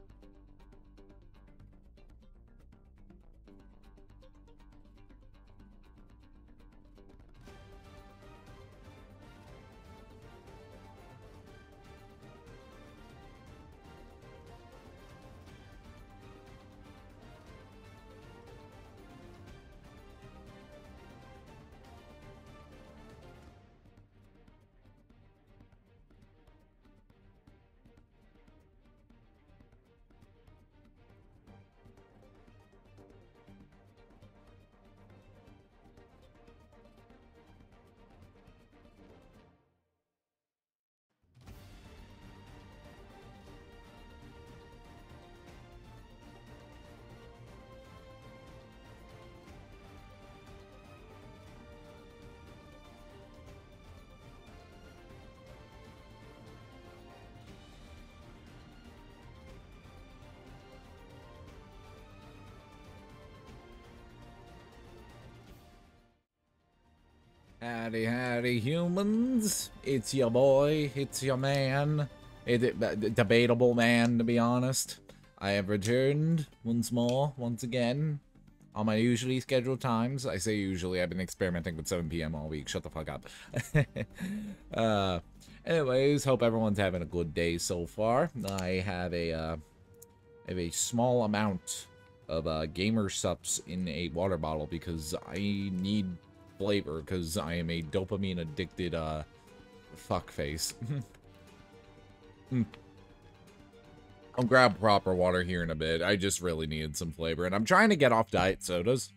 うん。Howdy, howdy, humans. It's your boy, it's your man. It, it, debatable man, to be honest. I have returned once more, once again, on my usually scheduled times. I say usually, I've been experimenting with 7 p.m. all week. Shut the fuck up. uh, anyways, hope everyone's having a good day so far. I have a, uh, have a small amount of uh, Gamer Supps in a water bottle because I need flavor because I am a dopamine addicted uh fuckface. mm. I'll grab proper water here in a bit. I just really needed some flavor and I'm trying to get off diet sodas.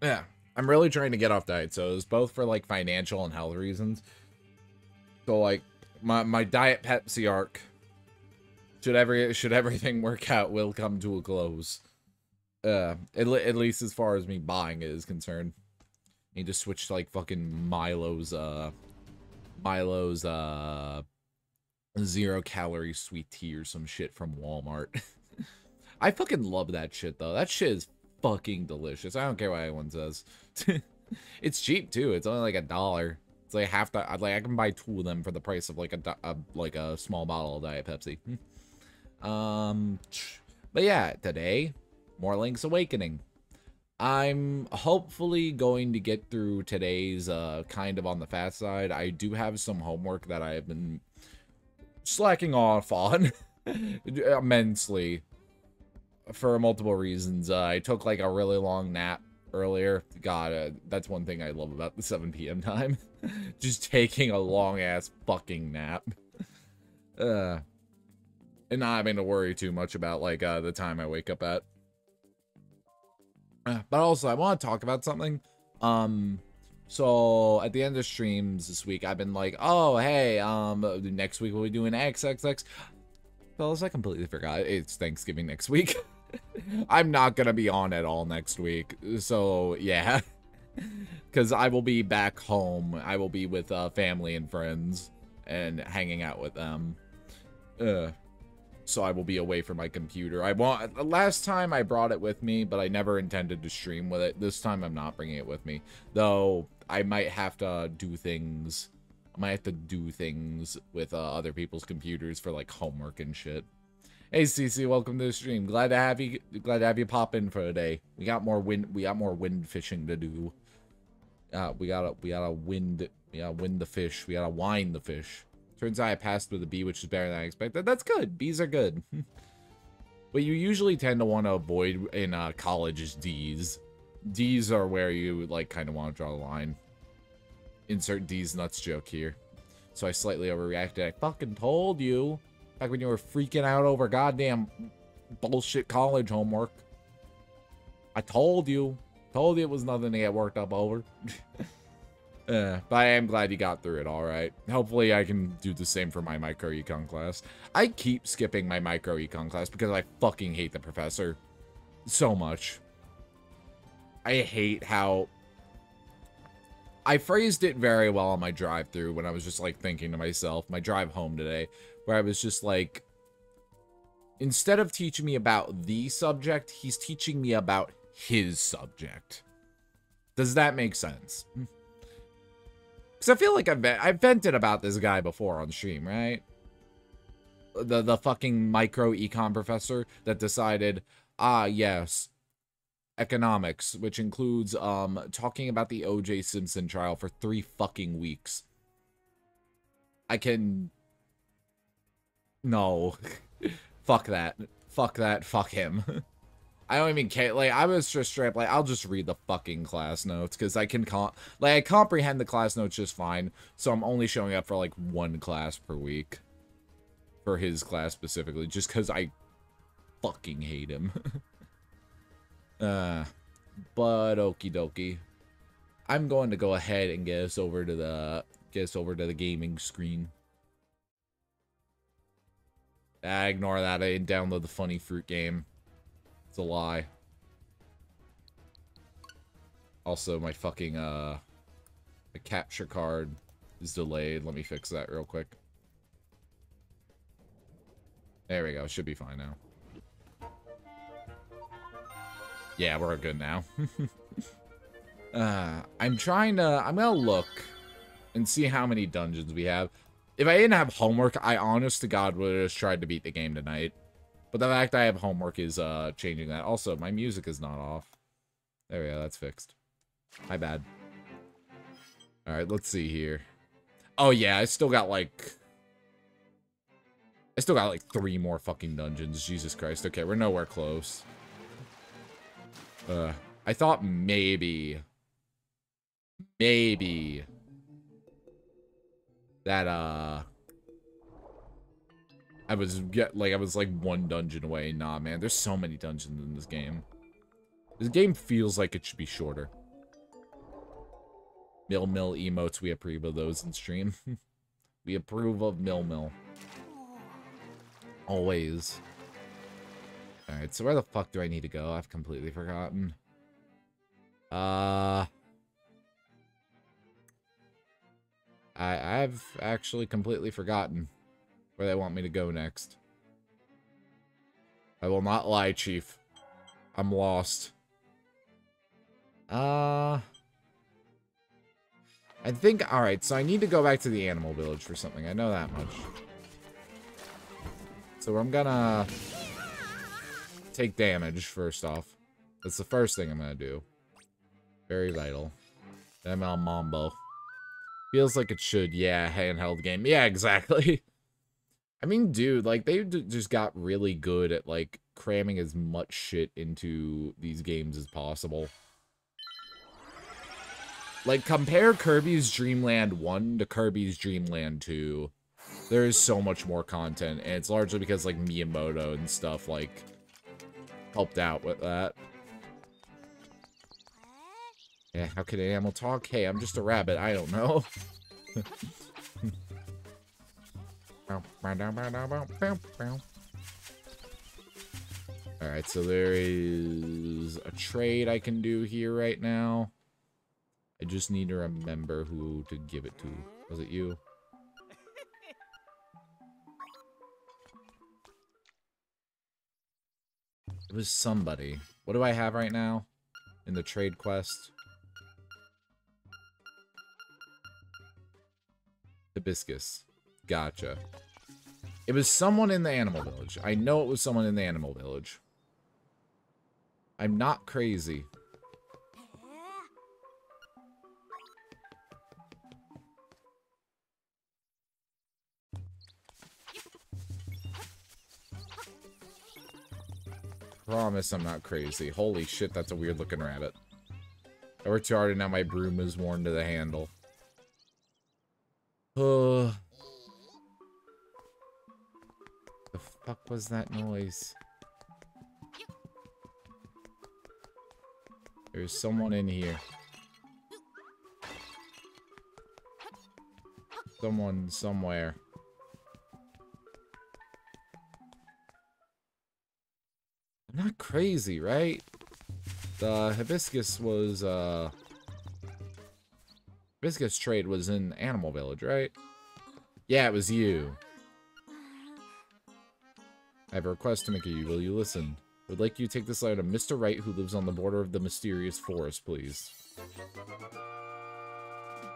Yeah, I'm really trying to get off diet sodas both for like financial and health reasons. So like my my diet Pepsi arc should every should everything work out will come to a close. Uh, at, at least as far as me buying it is concerned. Need to switch to like fucking Milo's uh Milo's uh zero calorie sweet tea or some shit from Walmart. I fucking love that shit though. That shit is fucking delicious. I don't care what anyone says. it's cheap too. It's only like a dollar. It's like half that. Like I can buy two of them for the price of like a, a like a small bottle of Diet Pepsi. um, but yeah, today more Link's Awakening. I'm hopefully going to get through today's uh, kind of on the fast side. I do have some homework that I have been slacking off on immensely for multiple reasons. Uh, I took like a really long nap earlier. God, uh, that's one thing I love about the 7 p.m. time. Just taking a long ass fucking nap. Uh, and not having to worry too much about like uh, the time I wake up at. Uh, but also, I want to talk about something. Um, so at the end of streams this week, I've been like, oh, hey, um, next week we'll be doing XXX. Fellas, I completely forgot. It's Thanksgiving next week. I'm not going to be on at all next week. So, yeah. Because I will be back home. I will be with uh, family and friends and hanging out with them. So I will be away from my computer. I want last time I brought it with me, but I never intended to stream with it. This time I'm not bringing it with me, though. I might have to do things. I might have to do things with uh, other people's computers for like homework and shit. Hey CC, welcome to the stream. Glad to have you. Glad to have you pop in for a day. We got more wind. We got more wind fishing to do. Uh, we gotta. We gotta wind. We gotta wind the fish. We gotta wind the fish. Turns out I passed with a B, which is better than I expected. That's good. B's are good. what you usually tend to want to avoid in uh, college is D's. D's are where you, like, kind of want to draw the line. Insert D's nuts joke here. So I slightly overreacted. I fucking told you. Back when you were freaking out over goddamn bullshit college homework. I told you. Told you it was nothing to get worked up over. But I am glad you got through it all right. Hopefully I can do the same for my micro econ class. I keep skipping my micro econ class because I fucking hate the professor so much. I hate how... I phrased it very well on my drive through when I was just like thinking to myself, my drive home today, where I was just like, instead of teaching me about the subject, he's teaching me about his subject. Does that make sense? Because I feel like I've, I've vented about this guy before on stream, right? The, the fucking micro econ professor that decided, ah, yes, economics, which includes um talking about the O.J. Simpson trial for three fucking weeks. I can... No. fuck that. Fuck that. Fuck him. I don't even care. Like, I was just straight up like, I'll just read the fucking class notes because I can con like I comprehend the class notes just fine. So I'm only showing up for like one class per week for his class specifically, just because I fucking hate him. uh, but okie dokie. I'm going to go ahead and get us over to the get us over to the gaming screen. I ignore that. I didn't download the funny fruit game. It's a lie. Also, my fucking, uh, the capture card is delayed. Let me fix that real quick. There we go. Should be fine now. Yeah, we're good now. uh, I'm trying to... I'm gonna look and see how many dungeons we have. If I didn't have homework, I honest to God would have just tried to beat the game tonight. But the fact I have homework is uh changing that. Also, my music is not off. There we go, that's fixed. My bad. Alright, let's see here. Oh yeah, I still got like... I still got like three more fucking dungeons. Jesus Christ. Okay, we're nowhere close. Uh, I thought maybe... Maybe... That, uh... I was get like I was like one dungeon away. Nah, man, there's so many dungeons in this game. This game feels like it should be shorter. Mill Mill emotes, we approve of those in stream. we approve of Mill Mill. Always. Alright, so where the fuck do I need to go? I've completely forgotten. Uh... I, I've actually completely forgotten where they want me to go next. I will not lie, Chief. I'm lost. Uh... I think, alright, so I need to go back to the animal village for something. I know that much. So I'm gonna take damage first off. That's the first thing I'm gonna do. Very vital. ML Mambo. Feels like it should. Yeah, handheld game. Yeah, exactly. I mean, dude, like, they just got really good at, like, cramming as much shit into these games as possible. Like, compare Kirby's Dream Land 1 to Kirby's Dream Land 2. There is so much more content, and it's largely because, like, Miyamoto and stuff, like, helped out with that. Yeah, how can an animal talk? Hey, I'm just a rabbit. I don't know. Alright, so there is a trade I can do here right now. I just need to remember who to give it to. Was it you? It was somebody. What do I have right now in the trade quest? Hibiscus. Gotcha. It was someone in the animal village. I know it was someone in the animal village. I'm not crazy. Promise I'm not crazy. Holy shit, that's a weird looking rabbit. I worked too hard and now my broom is worn to the handle. Uh, fuck was that noise? There's someone in here. Someone somewhere. I'm not crazy, right? The hibiscus was, uh... Hibiscus trade was in Animal Village, right? Yeah, it was you. I have a request to make of you. Will you listen? I would like you to take this letter to Mr. Wright, who lives on the border of the mysterious forest, please.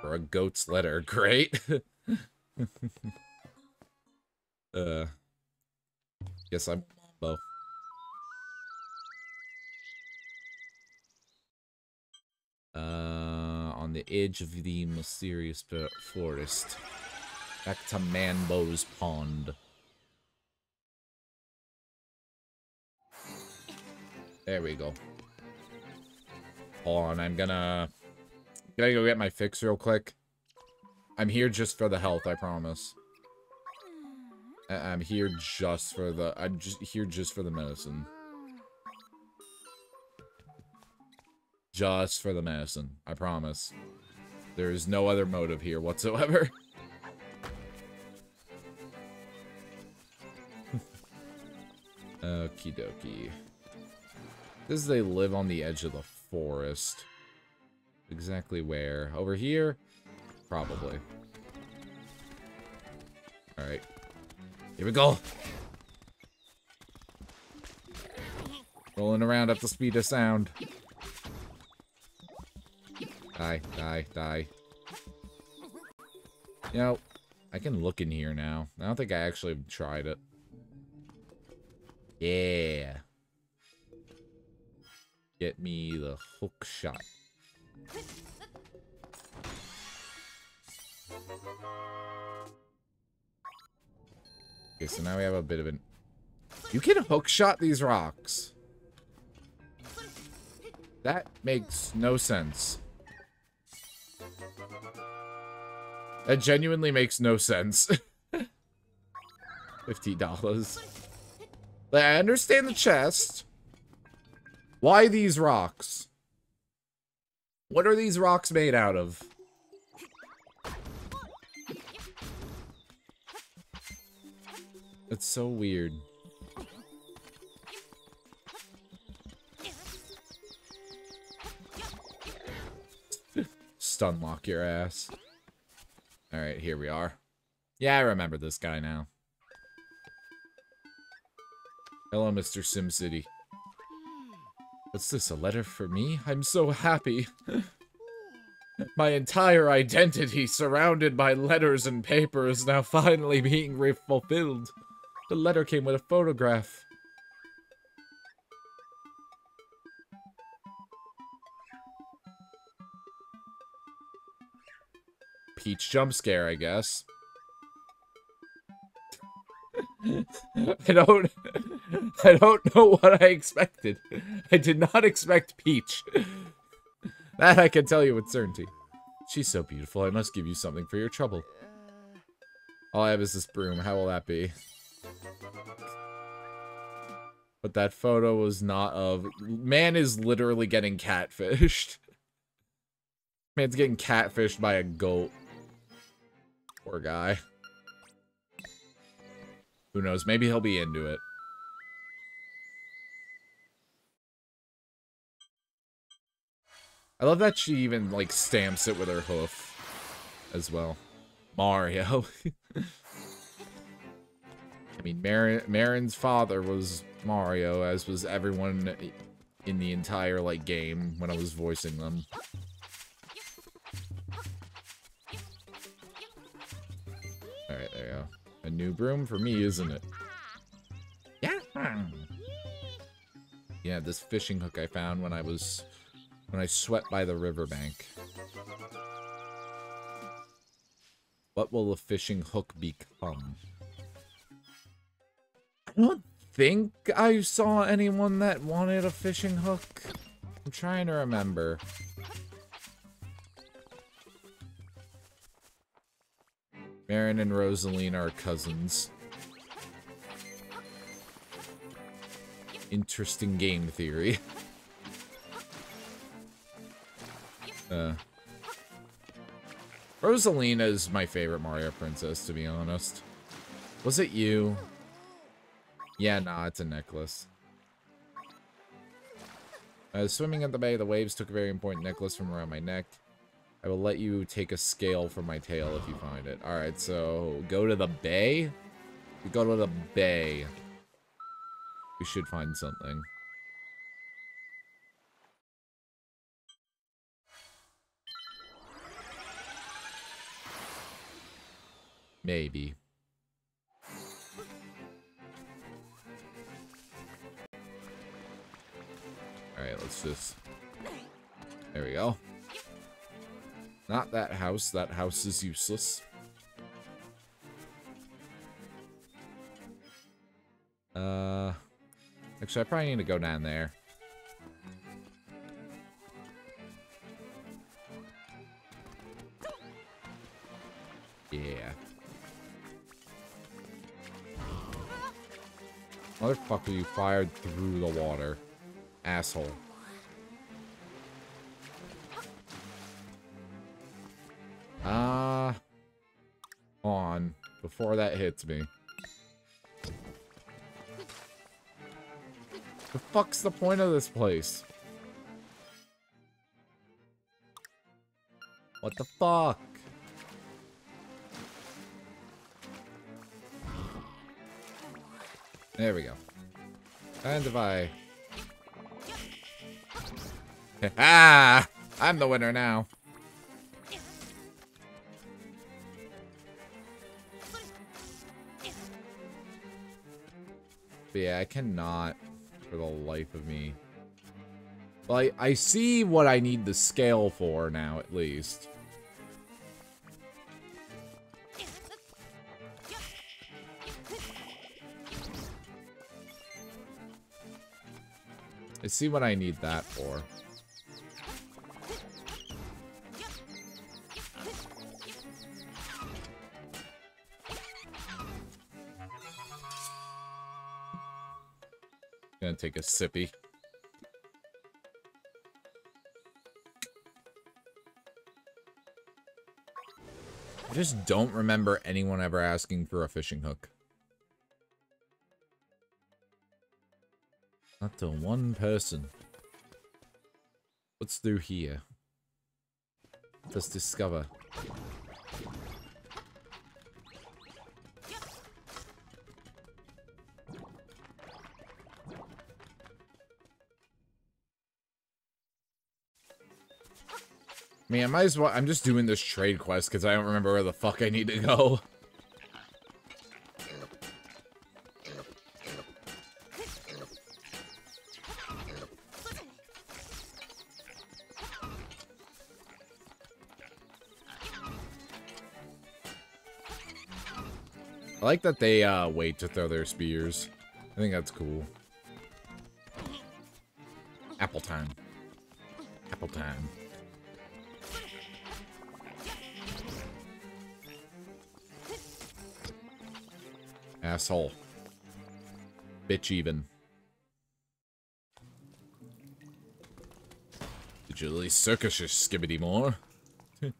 For a goat's letter. Great. uh. Yes, I'm both. Uh, on the edge of the mysterious forest. Back to Manbo's Pond. There we go. Hold on, I'm gonna... Gotta go get my fix real quick. I'm here just for the health, I promise. I'm here just for the... I'm just here just for the medicine. Just for the medicine. I promise. There is no other motive here whatsoever. Okie dokie. This is they live on the edge of the forest. Exactly where? Over here? Probably. Alright. Here we go! Rolling around at the speed of sound. Die, die, die. You know, I can look in here now. I don't think I actually tried it. Yeah. Hook shot. Okay, so now we have a bit of an... You can hook shot these rocks. That makes no sense. That genuinely makes no sense. $50. Like, I understand the chest. Why these rocks? What are these rocks made out of? It's so weird. Stun lock your ass. Alright, here we are. Yeah, I remember this guy now. Hello, Mr. SimCity. What's this, a letter for me? I'm so happy. My entire identity surrounded by letters and paper is now finally being fulfilled. The letter came with a photograph. Peach jump scare, I guess. I don't I don't know what I expected. I did not expect Peach. That I can tell you with certainty. She's so beautiful, I must give you something for your trouble. All I have is this broom, how will that be? But that photo was not of... Man is literally getting catfished. Man's getting catfished by a goat. Poor guy. Who knows? Maybe he'll be into it. I love that she even, like, stamps it with her hoof as well. Mario. I mean, Mar Marin's father was Mario, as was everyone in the entire, like, game when I was voicing them. Alright, there you go. A new broom for me, isn't it? Yeah. Yeah, this fishing hook I found when I was... When I swept by the riverbank. What will the fishing hook become? I don't think I saw anyone that wanted a fishing hook. I'm trying to remember. Marin and Rosaline are cousins. Interesting game theory. uh, Rosalina is my favorite Mario princess, to be honest. Was it you? Yeah, nah, it's a necklace. I was swimming at the bay. The waves took a very important necklace from around my neck. I will let you take a scale from my tail if you find it. Alright, so go to the bay? We go to the bay. We should find something. Maybe. Alright, let's just... There we go. Not that house. That house is useless. Uh... Actually, I probably need to go down there. Yeah. Motherfucker, you fired through the water. Asshole. Ah. Uh, on. Before that hits me. The fuck's the point of this place? What the fuck? There we go. And if I... ah! I'm the winner now. I cannot for the life of me. I, I see what I need the scale for now, at least. I see what I need that for. Take a sippy. I just don't remember anyone ever asking for a fishing hook. Not to one person. What's through here? Let's discover. Mean, I might as well. I'm just doing this trade quest because I don't remember where the fuck I need to go. I like that they uh, wait to throw their spears. I think that's cool. Apple time. Apple time. Asshole. Bitch even. Did you really circus your skibbity more?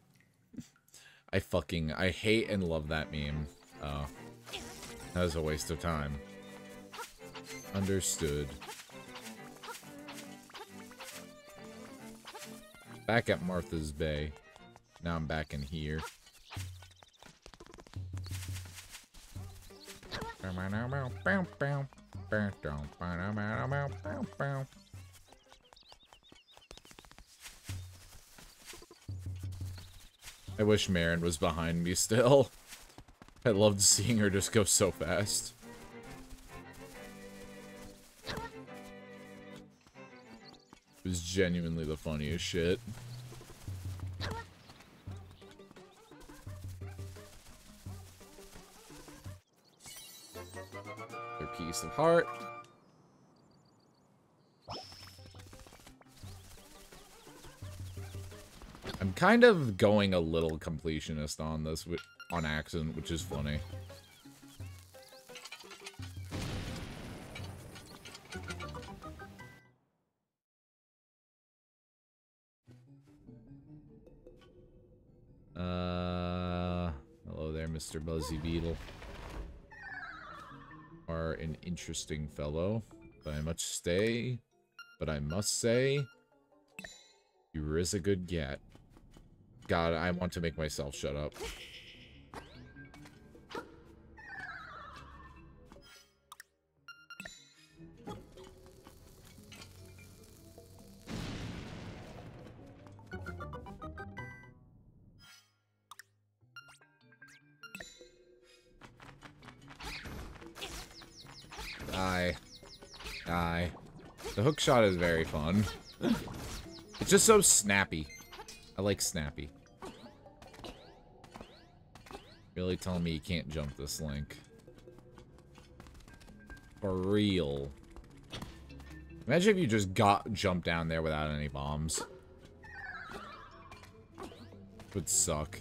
I fucking, I hate and love that meme. Oh. That was a waste of time. Understood. Back at Martha's Bay. Now I'm back in here. I wish Marin was behind me still. I loved seeing her just go so fast. It was genuinely the funniest shit. Heart. I'm kind of going a little completionist on this on accident, which is funny. Uh, hello there, Mr. Buzzy Beetle. An interesting fellow, but I must stay. But I must say, you is a good get. God, I want to make myself shut up. Shot is very fun. it's just so snappy. I like snappy. Really telling me you can't jump this link. For real. Imagine if you just got jumped down there without any bombs. Would suck.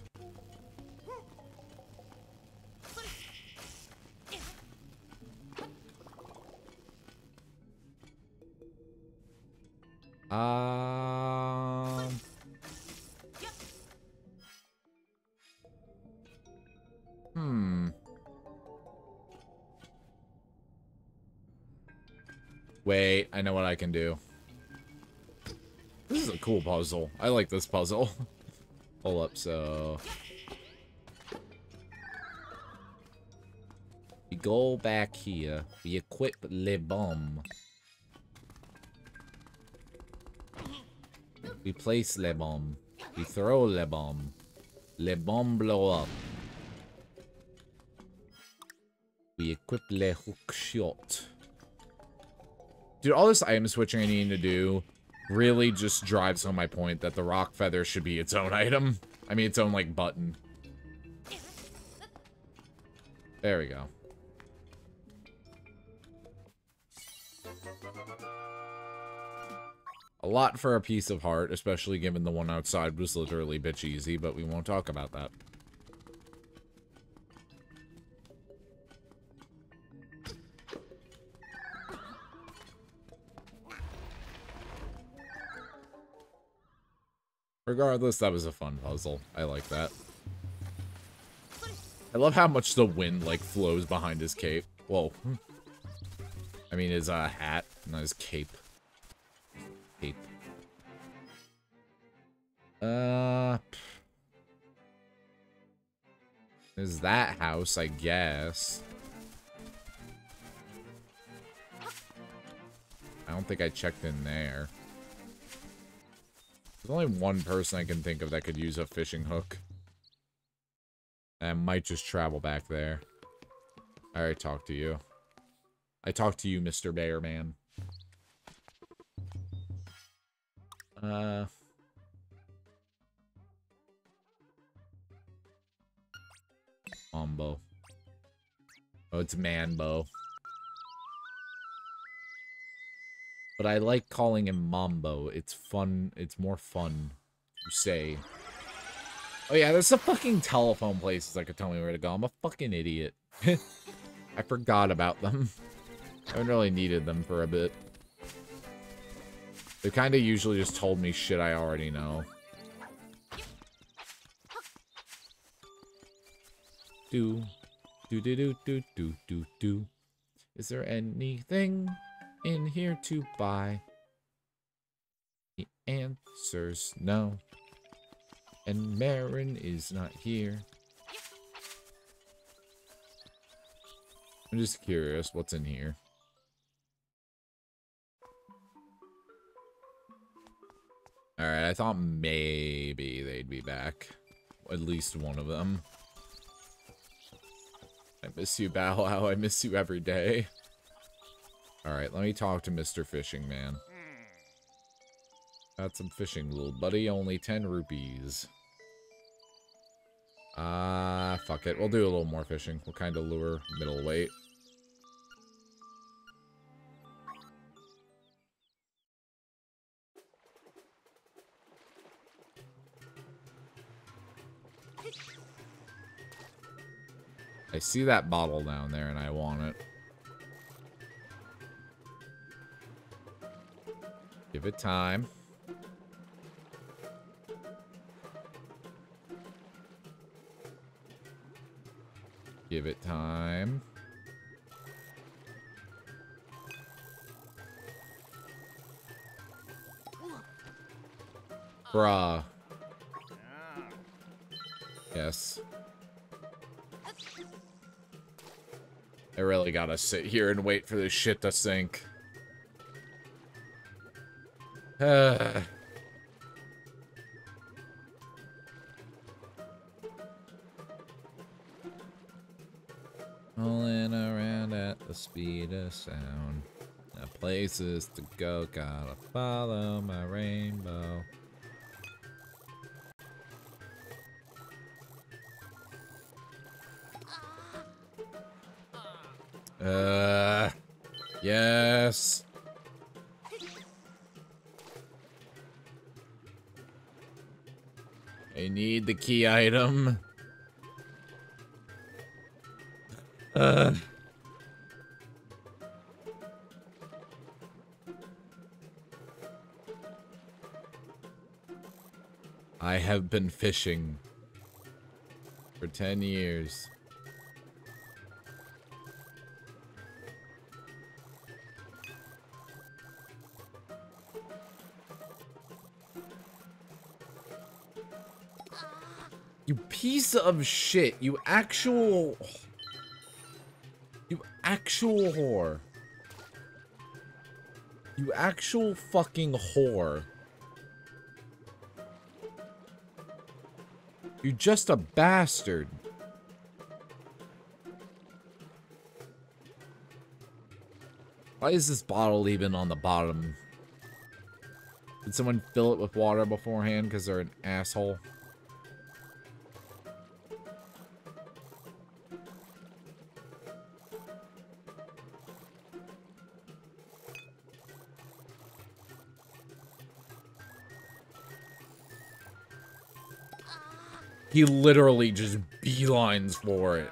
Um... Hmm. Wait, I know what I can do. This is a cool puzzle. I like this puzzle. Hold up, so... We go back here. We equip Le Bomb. We place le bomb. We throw le bomb. Le bomb blow up. We equip le hook shot. Dude, all this item switching I need to do really just drives home my point that the rock feather should be its own item. I mean, its own, like, button. There we go. A lot for a piece of heart, especially given the one outside was literally bitch easy, but we won't talk about that. Regardless, that was a fun puzzle. I like that. I love how much the wind, like, flows behind his cape. Whoa. I mean, his uh, hat, not his cape. Cape. Uh... Is that house, I guess. I don't think I checked in there. There's only one person I can think of that could use a fishing hook. I might just travel back there. I already talked to you. I talked to you, Mr. Bear Man. Uh... Mambo. Oh, it's Manbo. But I like calling him Mambo. It's fun. It's more fun to say. Oh yeah, there's some fucking telephone places that could tell me where to go. I'm a fucking idiot. I forgot about them. I haven't really needed them for a bit. They kind of usually just told me shit I already know. Do, do, do, do, do, do, do, do. Is there anything in here to buy? The answer's no. And Marin is not here. I'm just curious what's in here. Alright, I thought maybe they'd be back. At least one of them. I miss you, Bow Wow. I miss you every day. Alright, let me talk to Mr. Fishing Man. Got some fishing, little buddy. Only 10 rupees. Ah, uh, fuck it. We'll do a little more fishing. What kind of lure? Middleweight. I see that bottle down there and I want it. Give it time. Give it time. Bruh. Ah. Yes. I really gotta sit here and wait for this shit to sink. Uh. Rolling around at the speed of sound. Now places to go, gotta follow my rainbow. Uh, yes. I need the key item. Uh. I have been fishing for 10 years. Piece of shit. You actual... You actual whore. You actual fucking whore. You're just a bastard. Why is this bottle even on the bottom? Did someone fill it with water beforehand because they're an asshole? He literally just beelines for it.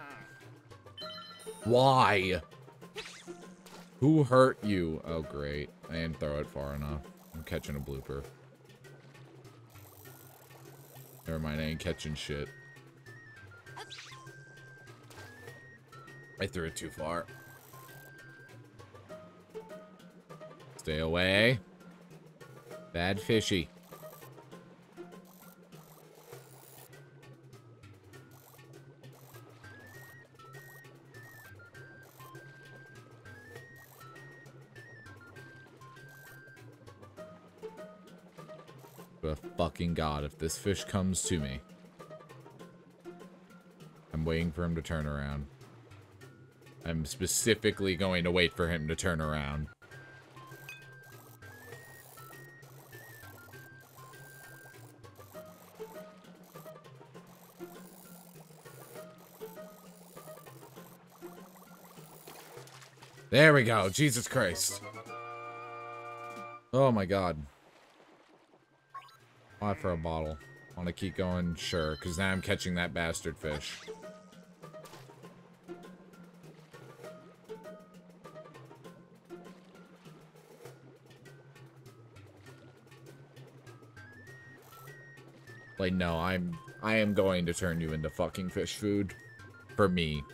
Why? Who hurt you? Oh, great. I didn't throw it far enough. I'm catching a blooper. Never mind, I ain't catching shit. I threw it too far. Stay away. Bad fishy. The fucking god, if this fish comes to me. I'm waiting for him to turn around. I'm specifically going to wait for him to turn around. There we go. Jesus Christ. Oh my god. Why for a bottle? Want to keep going? Sure, because now I'm catching that bastard fish. Like, no, I'm... I am going to turn you into fucking fish food. For me.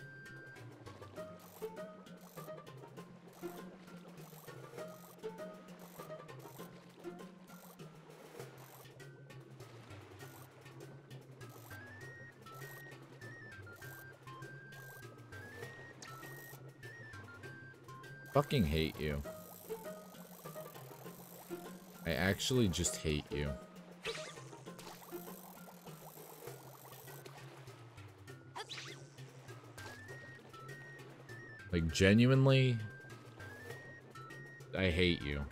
Fucking hate you. I actually just hate you. Like, genuinely, I hate you.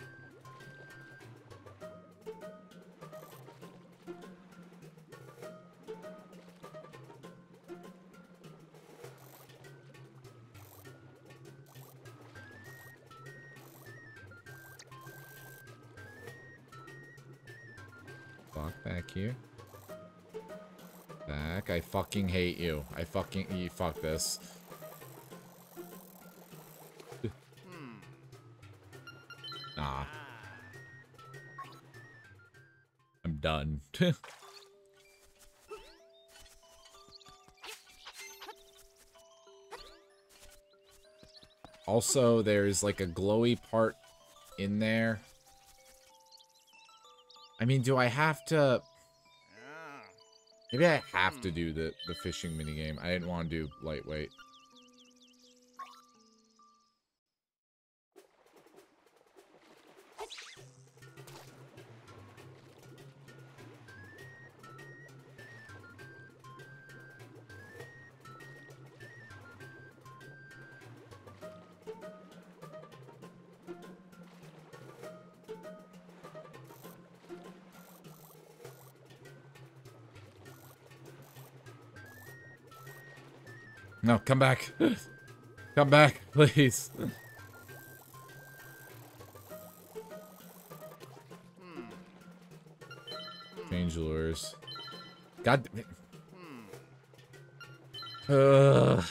Fucking hate you. I fucking... You fuck this. Nah. I'm done. also, there's like a glowy part in there. I mean, do I have to... Maybe I have to hmm. do the, the fishing minigame. I didn't want to do lightweight. Come back. come back, please. Change lures. God. Ugh.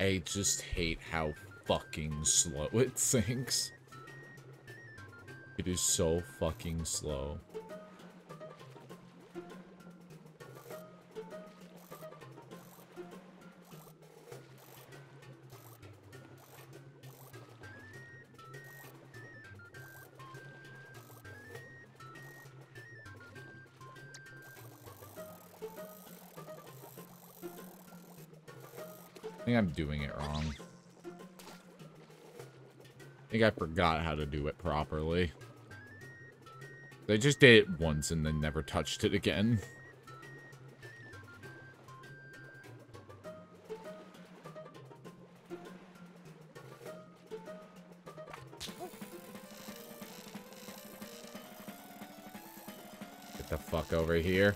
I just hate how fucking slow it sinks. It is so fucking slow. Doing it wrong. I think I forgot how to do it properly. They just did it once and then never touched it again. Get the fuck over here.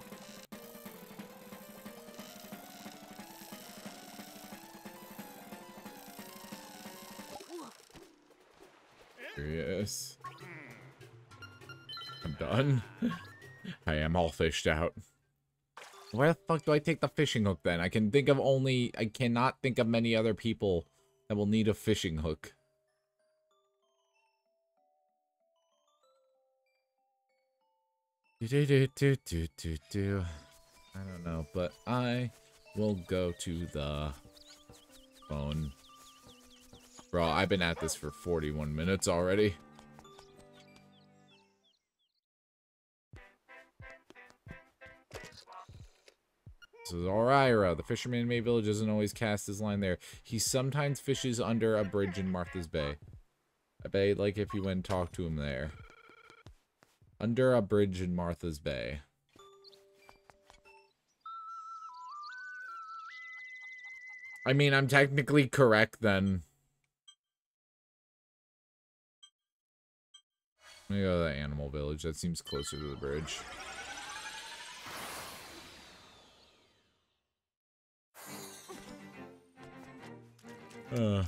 All fished out. Where the fuck do I take the fishing hook then? I can think of only... I cannot think of many other people that will need a fishing hook. Do do do do do do. I don't know, but I will go to the phone. Bro, I've been at this for 41 minutes already. Is Ulrira. Uh, the fisherman in Mabe Village doesn't always cast his line there. He sometimes fishes under a bridge in Martha's Bay. I bet like if you went and talked to him there. Under a bridge in Martha's Bay. I mean, I'm technically correct then. Let me go to the animal village. That seems closer to the bridge. Uh.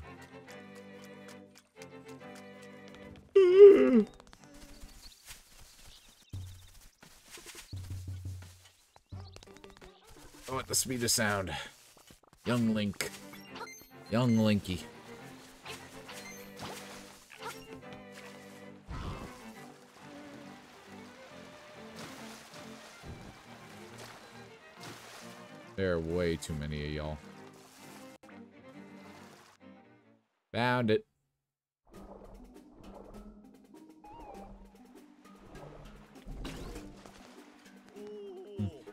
Oh, at the speed of sound. Young Link. Young Linky. There are way too many of y'all. Found it.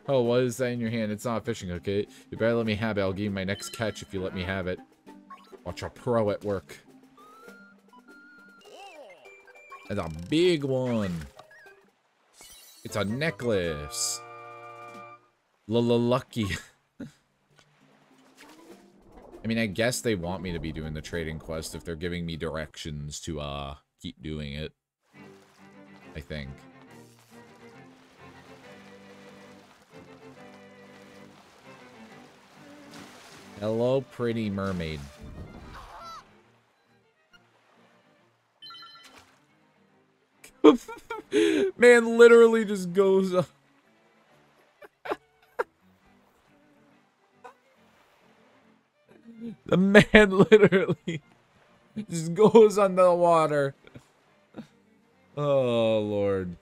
Oh, what is that in your hand? It's not a fishing hook. Okay? You better let me have it. I'll give you my next catch if you let me have it. Watch a pro at work. That's a big one. It's a necklace. L, -l lucky. I mean, I guess they want me to be doing the trading quest if they're giving me directions to, uh, keep doing it. I think. Hello, pretty mermaid. Man literally just goes up. The man literally just goes under the water. Oh, Lord.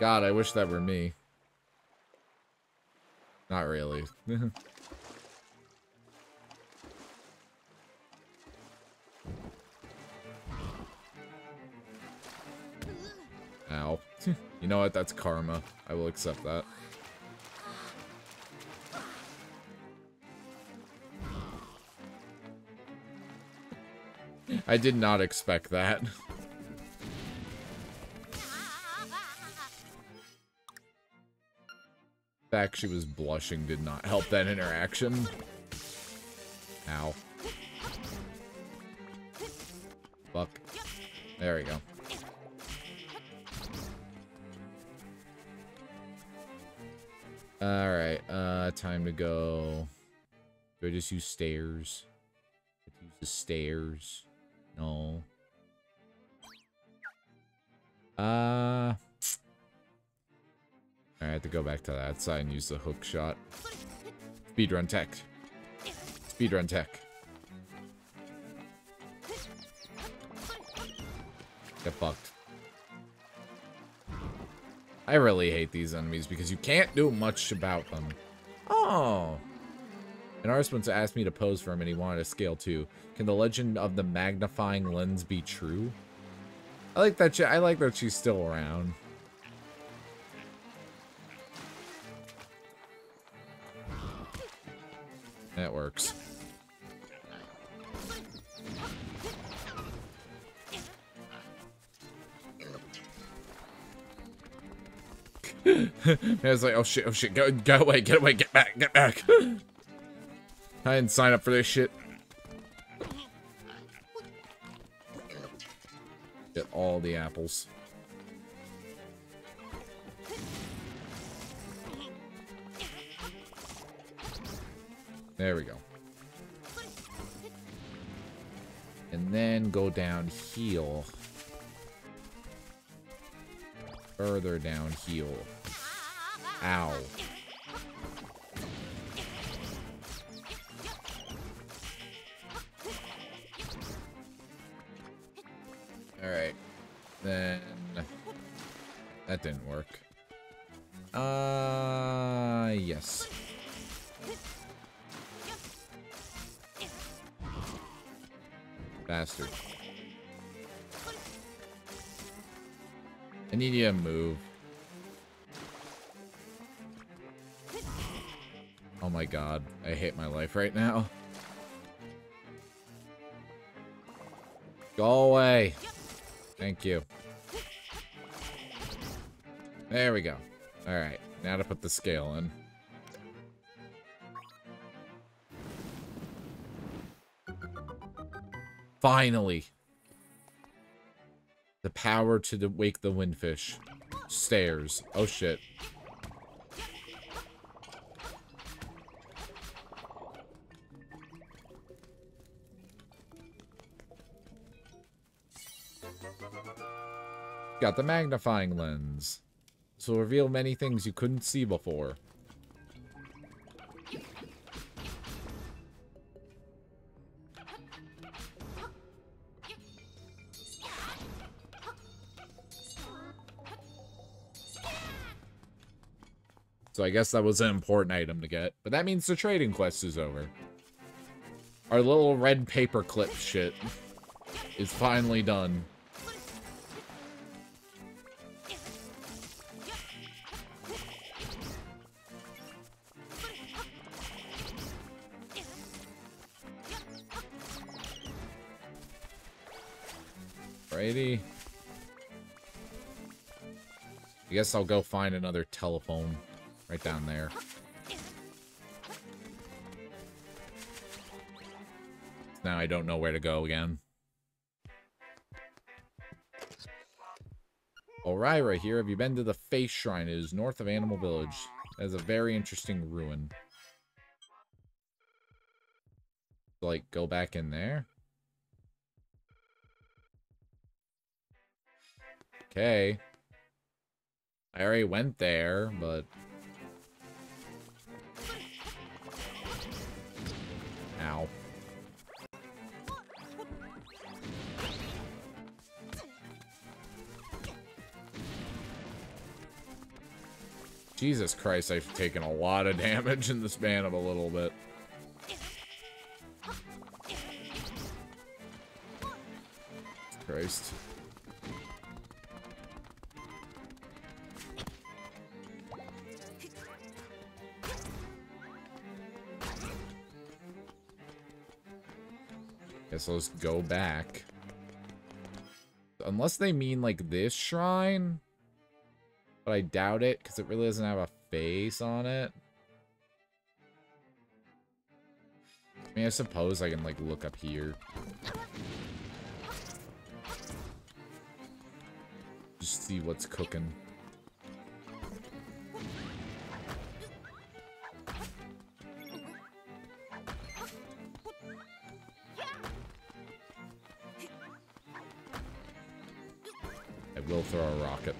God, I wish that were me. Not really. Ow. you know what? That's karma. I will accept that. I did not expect that. The fact she was blushing did not help that interaction. Ow. Fuck. There we go. Alright, uh, time to go. Do I just use stairs? Use the stairs. No. Uh... I have to go back to that side and use the hook shot. Speedrun tech. Speedrun tech. Get fucked. I really hate these enemies because you can't do much about them. Oh. An artist once asked me to pose for him and he wanted a scale too. Can the legend of the magnifying lens be true? I like that. I like that she's still around. That works. I was like, oh shit, oh shit, go, go away, get away, get back, get back. I didn't sign up for this shit. Get all the apples. There we go. And then go down heal. Further down heal. Ow. Then... That didn't work. Uh, yes. Bastard. I need you to move. Oh my god, I hate my life right now. Go away. Thank you. There we go. Alright, now to put the scale in. Finally. The power to wake the windfish. Stairs. Oh shit. Got the magnifying lens. Will reveal many things you couldn't see before. So I guess that was an important item to get. But that means the trading quest is over. Our little red paperclip shit is finally done. Righty. I guess I'll go find another telephone. Right down there. Now I don't know where to go again. Right here. Have you been to the Face Shrine? It is north of Animal Village. It has a very interesting ruin. Like, go back in there? Okay. I already went there, but Ow. Jesus Christ, I've taken a lot of damage in the span of a little bit. Christ. I'll just go back. Unless they mean, like, this shrine. But I doubt it, because it really doesn't have a face on it. I mean, I suppose I can, like, look up here. Just see what's cooking.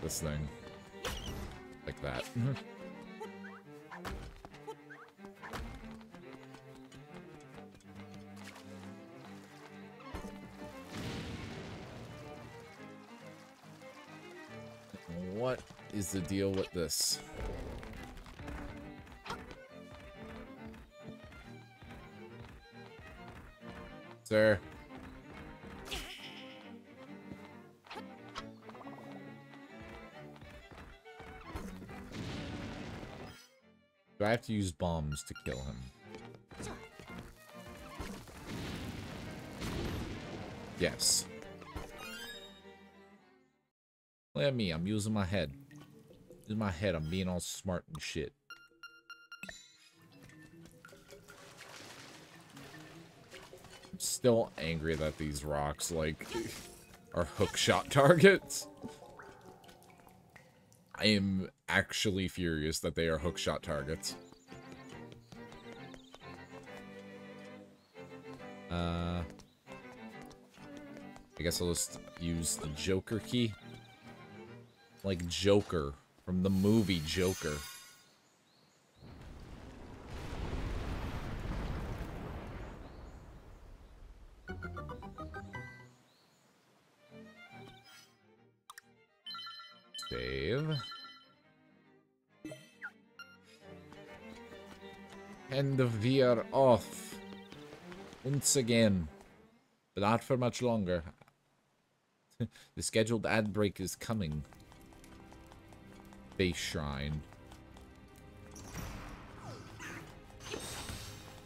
This thing. Like that. Mm-hmm. what is the deal with this? Sir. Use bombs to kill him. Yes. Look at me, I'm using my head. In my head, I'm being all smart and shit. I'm still angry that these rocks, like, are hookshot targets. I am actually furious that they are hookshot targets. I guess I'll just use the Joker key. Like Joker from the movie Joker. Save. And we are off. Once again. But not for much longer. The scheduled ad break is coming. Face Shrine.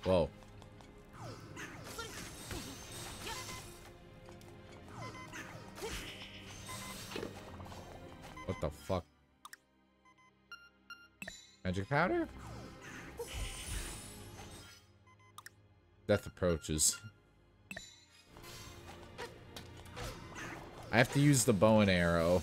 Whoa. What the fuck? Magic powder? Death approaches. I have to use the bow and arrow.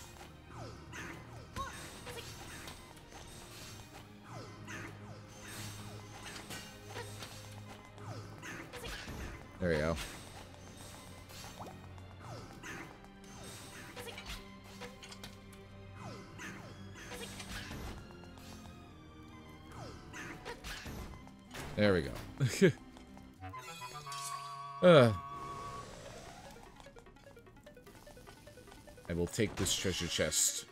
Take this treasure chest.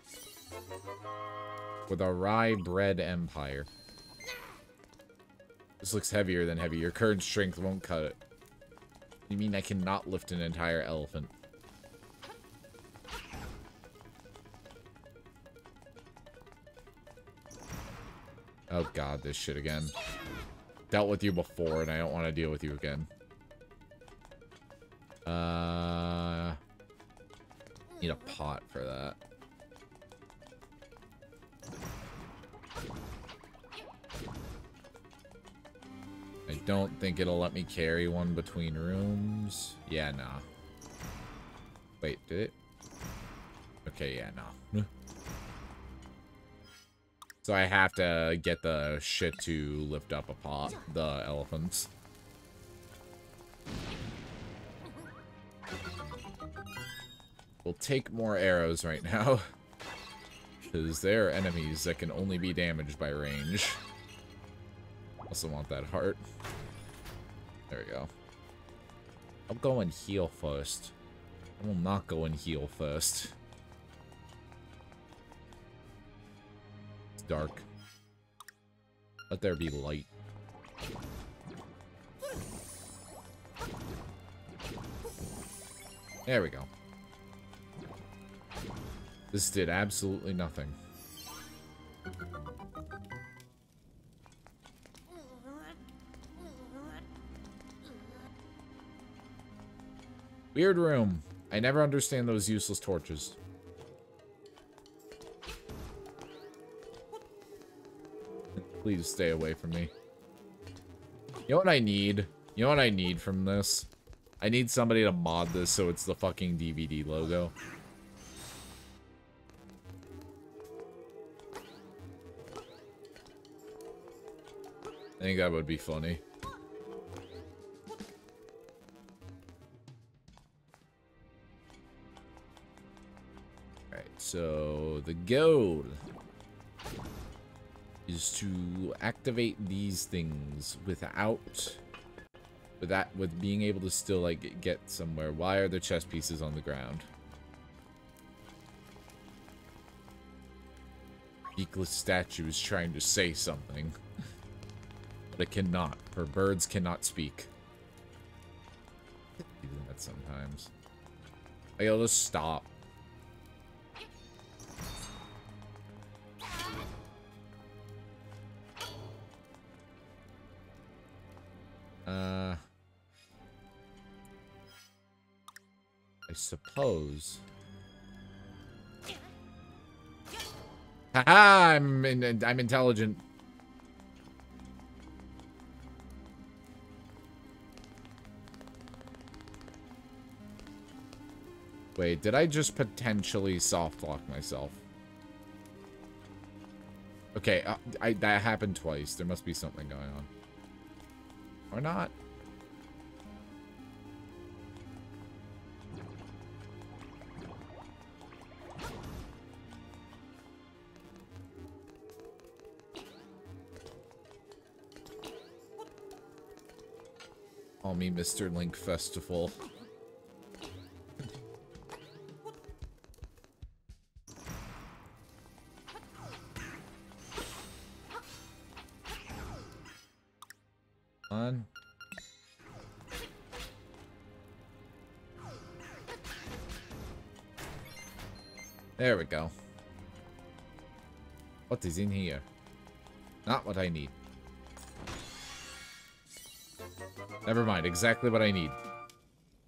With a rye bread empire. This looks heavier than heavy. Your current strength won't cut it. You mean I cannot lift an entire elephant? Oh god, this shit again. Dealt with you before, and I don't want to deal with you again. Uh, need a pot for that. I don't think it'll let me carry one between rooms. Yeah, nah. Wait, did it? Okay, yeah, nah. so I have to get the shit to lift up a pot, the elephants. We'll take more arrows right now. Because they're enemies that can only be damaged by range. Also want that heart. There we go. I'll go and heal first. I will not go and heal first. It's dark. Let there be light. There we go. This did absolutely nothing. Weird room. I never understand those useless torches. Please stay away from me. You know what I need? You know what I need from this? I need somebody to mod this so it's the fucking DVD logo. I think that would be funny. Alright, so the goal is to activate these things without with that with being able to still like get somewhere. Why are the chess pieces on the ground? Beakless statue is trying to say something. it cannot, for birds cannot speak. do that sometimes. Like, I'll just stop. Uh... I suppose. Haha, I'm in, I'm intelligent. Wait, did I just potentially soft lock myself? Okay, uh, I, that happened twice. There must be something going on. Or not. Call me Mr. Link Festival. There we go. What is in here? Not what I need. Never mind, exactly what I need.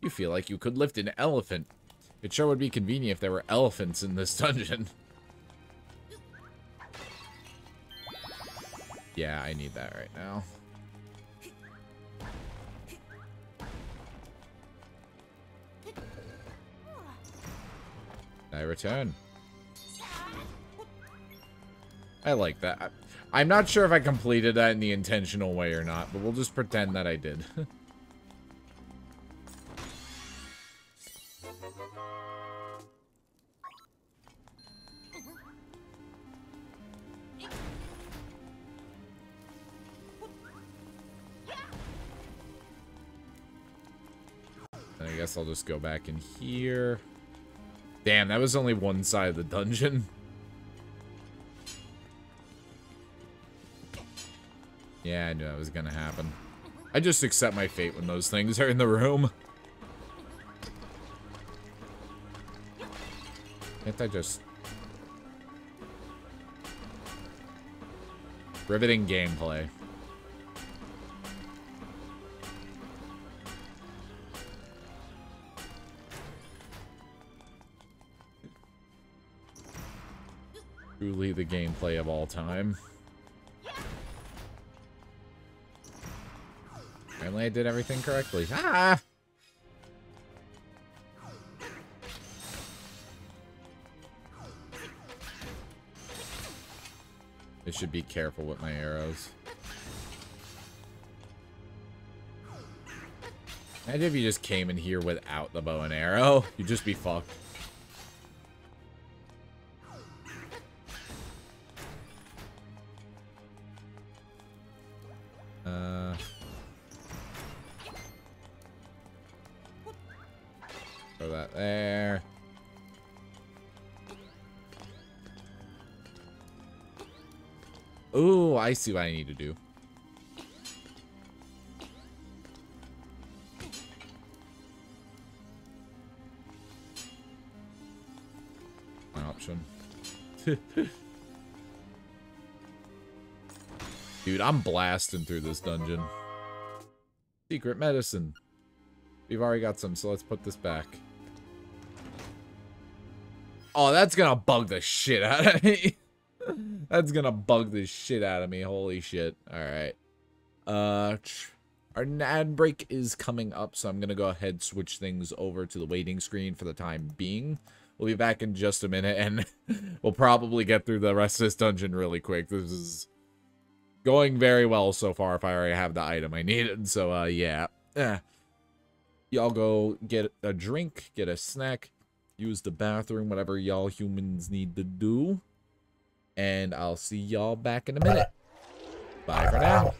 You feel like you could lift an elephant. It sure would be convenient if there were elephants in this dungeon. yeah, I need that right now. Return. I like that. I, am not sure if I completed that in the intentional way or not, but we'll just pretend that I did. I guess I'll just go back in here. Damn, that was only one side of the dungeon. Yeah, I knew that was gonna happen. I just accept my fate when those things are in the room. Can't I just... Riveting gameplay. The gameplay of all time. Apparently I did everything correctly. Ah! I should be careful with my arrows. Imagine if you just came in here without the bow and arrow. You'd just be fucked. See what I need to do. My option. Dude, I'm blasting through this dungeon. Secret medicine. We've already got some, so let's put this back. Oh, that's gonna bug the shit out of me. that's gonna bug the shit out of me. Holy shit. Alright. Uh, our ad break is coming up, so I'm gonna go ahead switch things over to the waiting screen for the time being. We'll be back in just a minute, and we'll probably get through the rest of this dungeon really quick. This is going very well so far if I already have the item I needed. So, uh, yeah. Eh. Y'all go get a drink, get a snack, use the bathroom, whatever y'all humans need to do. And I'll see y'all back in a minute. Bye for now.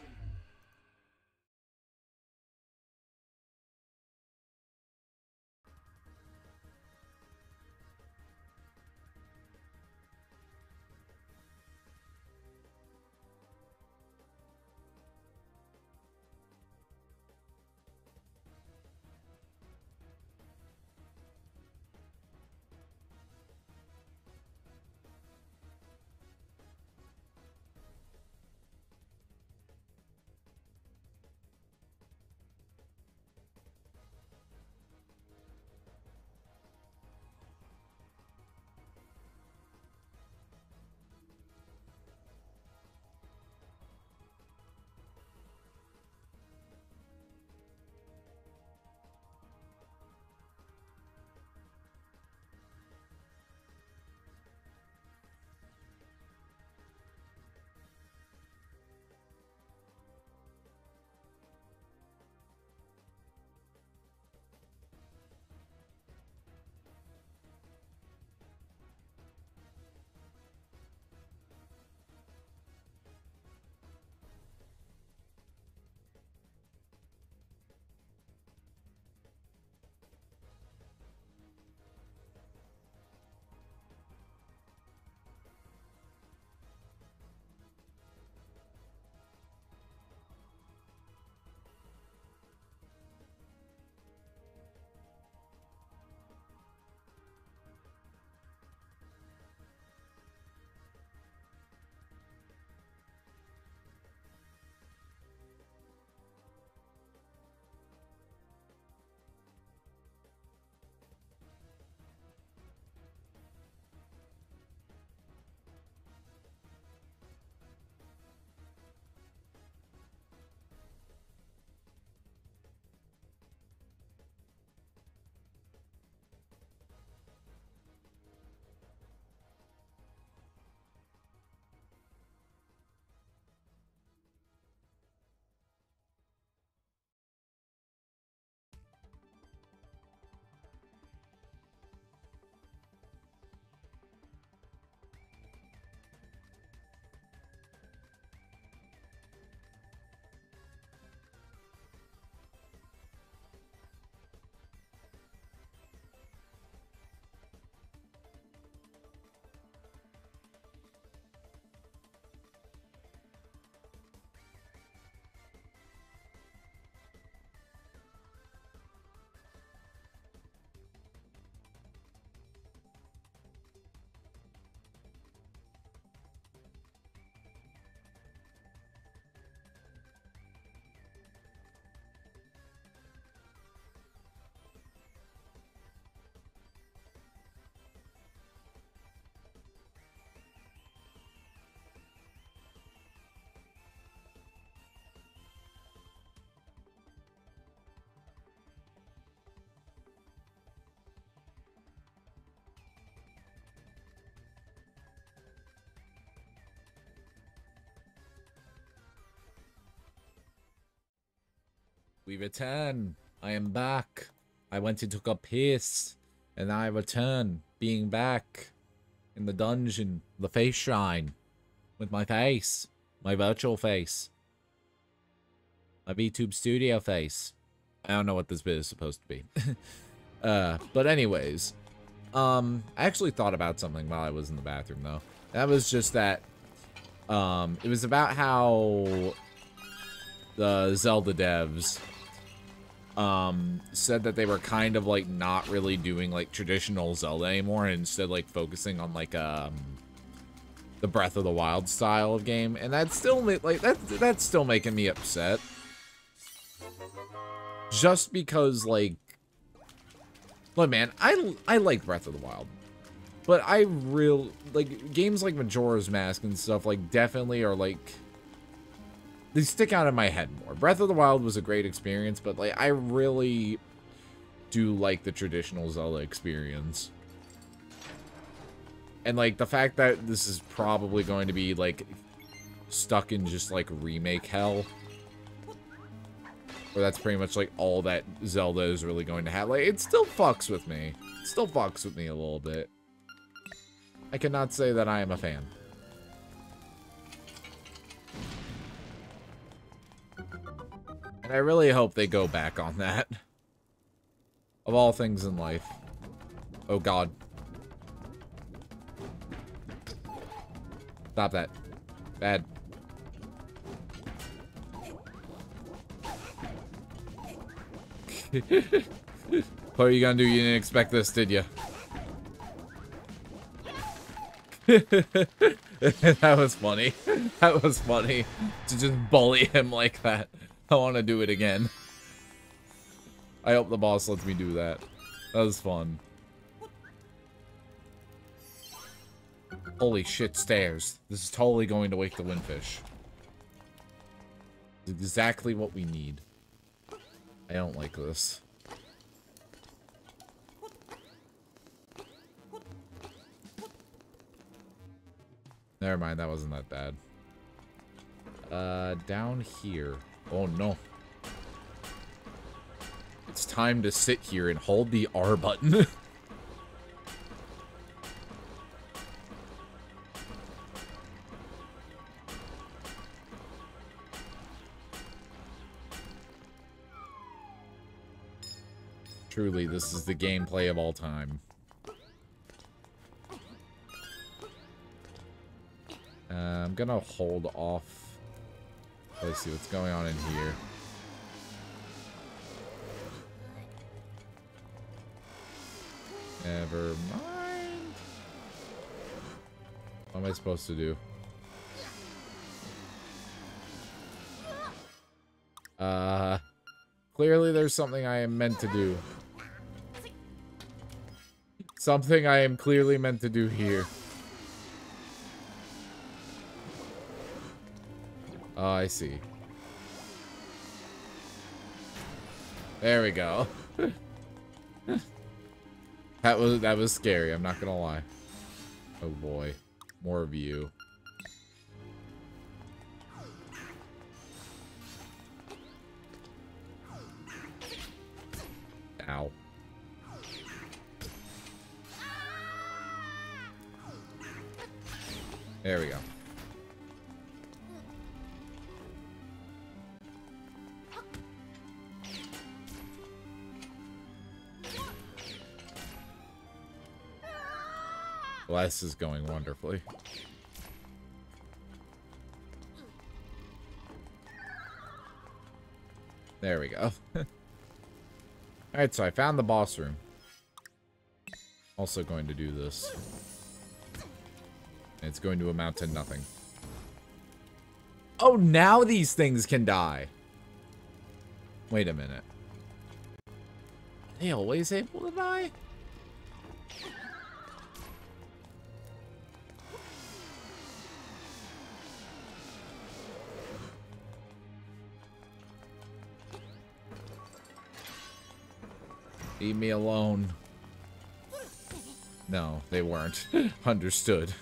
We return. I am back. I went and took a piss. And I return, being back in the dungeon, the face shrine, with my face, my virtual face, my VTube studio face. I don't know what this bit is supposed to be. uh, but anyways, um, I actually thought about something while I was in the bathroom, though. That was just that, um, it was about how the Zelda devs um said that they were kind of like not really doing like traditional Zelda anymore and instead like focusing on like um the Breath of the Wild style of game. And that's still like that that's still making me upset. Just because like look man I I like Breath of the Wild. But I real like games like Majora's Mask and stuff like definitely are like they stick out in my head more. Breath of the Wild was a great experience, but like I really do like the traditional Zelda experience. And like the fact that this is probably going to be like stuck in just like remake hell. Or that's pretty much like all that Zelda is really going to have. Like it still fucks with me. It still fucks with me a little bit. I cannot say that I am a fan. And I really hope they go back on that. Of all things in life. Oh god. Stop that. Bad. what are you gonna do? You didn't expect this, did you? that was funny. That was funny. To just bully him like that. I want to do it again. I hope the boss lets me do that. That was fun. Holy shit, stairs. This is totally going to wake the windfish. It's exactly what we need. I don't like this. Never mind, that wasn't that bad. Uh, down here. Oh no. It's time to sit here and hold the R button. Truly, this is the gameplay of all time. Uh, I'm gonna hold off Let's see what's going on in here. Never mind. What am I supposed to do? Uh, clearly there's something I am meant to do. Something I am clearly meant to do here. Oh, I see. There we go. that was that was scary, I'm not gonna lie. Oh boy. More of you. Is going wonderfully. There we go. Alright, so I found the boss room. Also going to do this. it's going to amount to nothing. Oh, now these things can die. Wait a minute. They always able to die? Leave me alone. No, they weren't. Understood.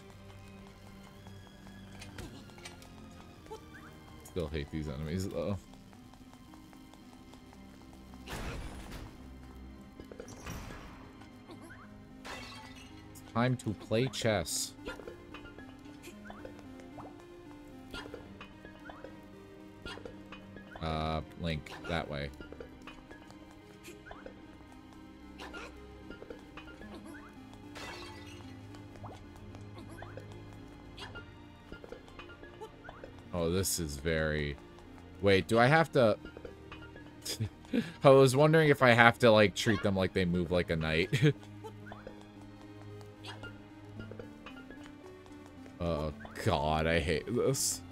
Still hate these enemies, though. Time to play chess. Uh, Link, that way. This is very... Wait, do I have to... I was wondering if I have to, like, treat them like they move like a knight. oh, God, I hate this.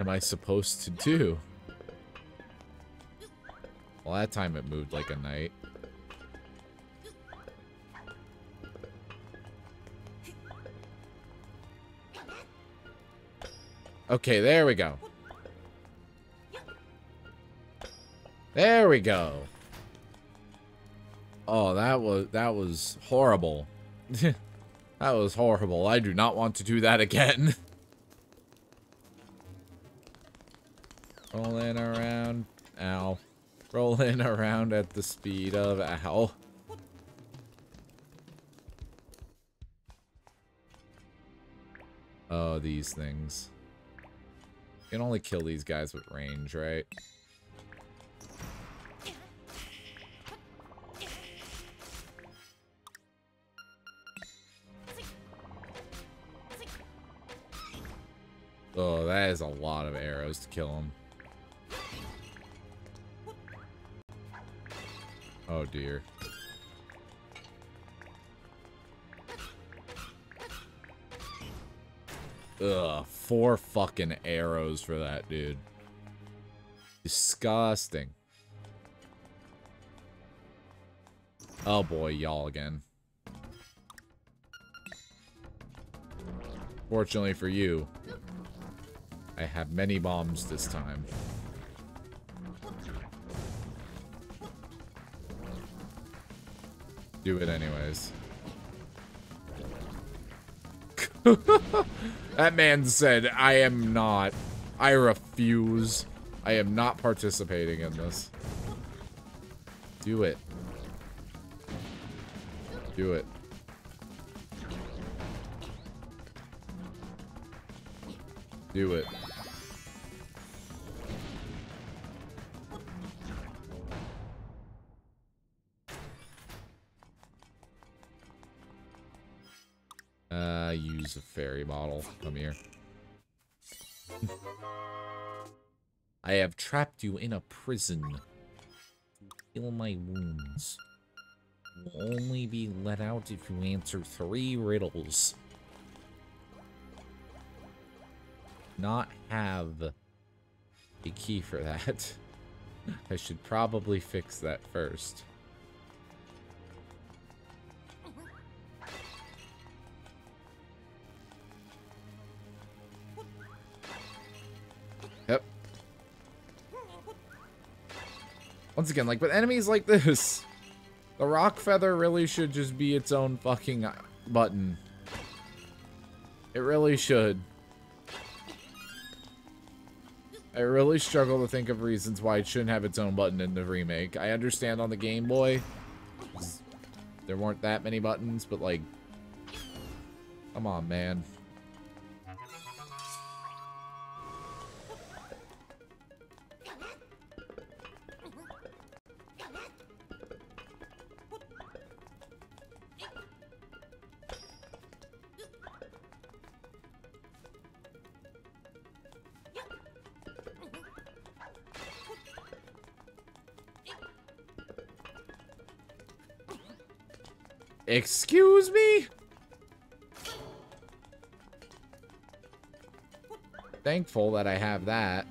Am I supposed to do? Well, that time it moved like a knight. Okay, there we go. There we go. Oh, that was that was horrible. that was horrible. I do not want to do that again. Rolling around. Ow. Rolling around at the speed of ow. Oh, these things. You can only kill these guys with range, right? Oh, that is a lot of arrows to kill him. Oh dear. Ugh, four fucking arrows for that dude. Disgusting. Oh boy, y'all again. Fortunately for you, I have many bombs this time. Do it anyways. that man said, I am not. I refuse. I am not participating in this. Do it. Do it. Do it. Fairy bottle. Come here. I have trapped you in a prison. Heal my wounds. You will only be let out if you answer three riddles. Not have a key for that. I should probably fix that first. Once again, like, with enemies like this, the Roc feather really should just be its own fucking uh, button. It really should. I really struggle to think of reasons why it shouldn't have its own button in the remake. I understand on the Game Boy, there weren't that many buttons, but like, come on, man. Thankful that I have that.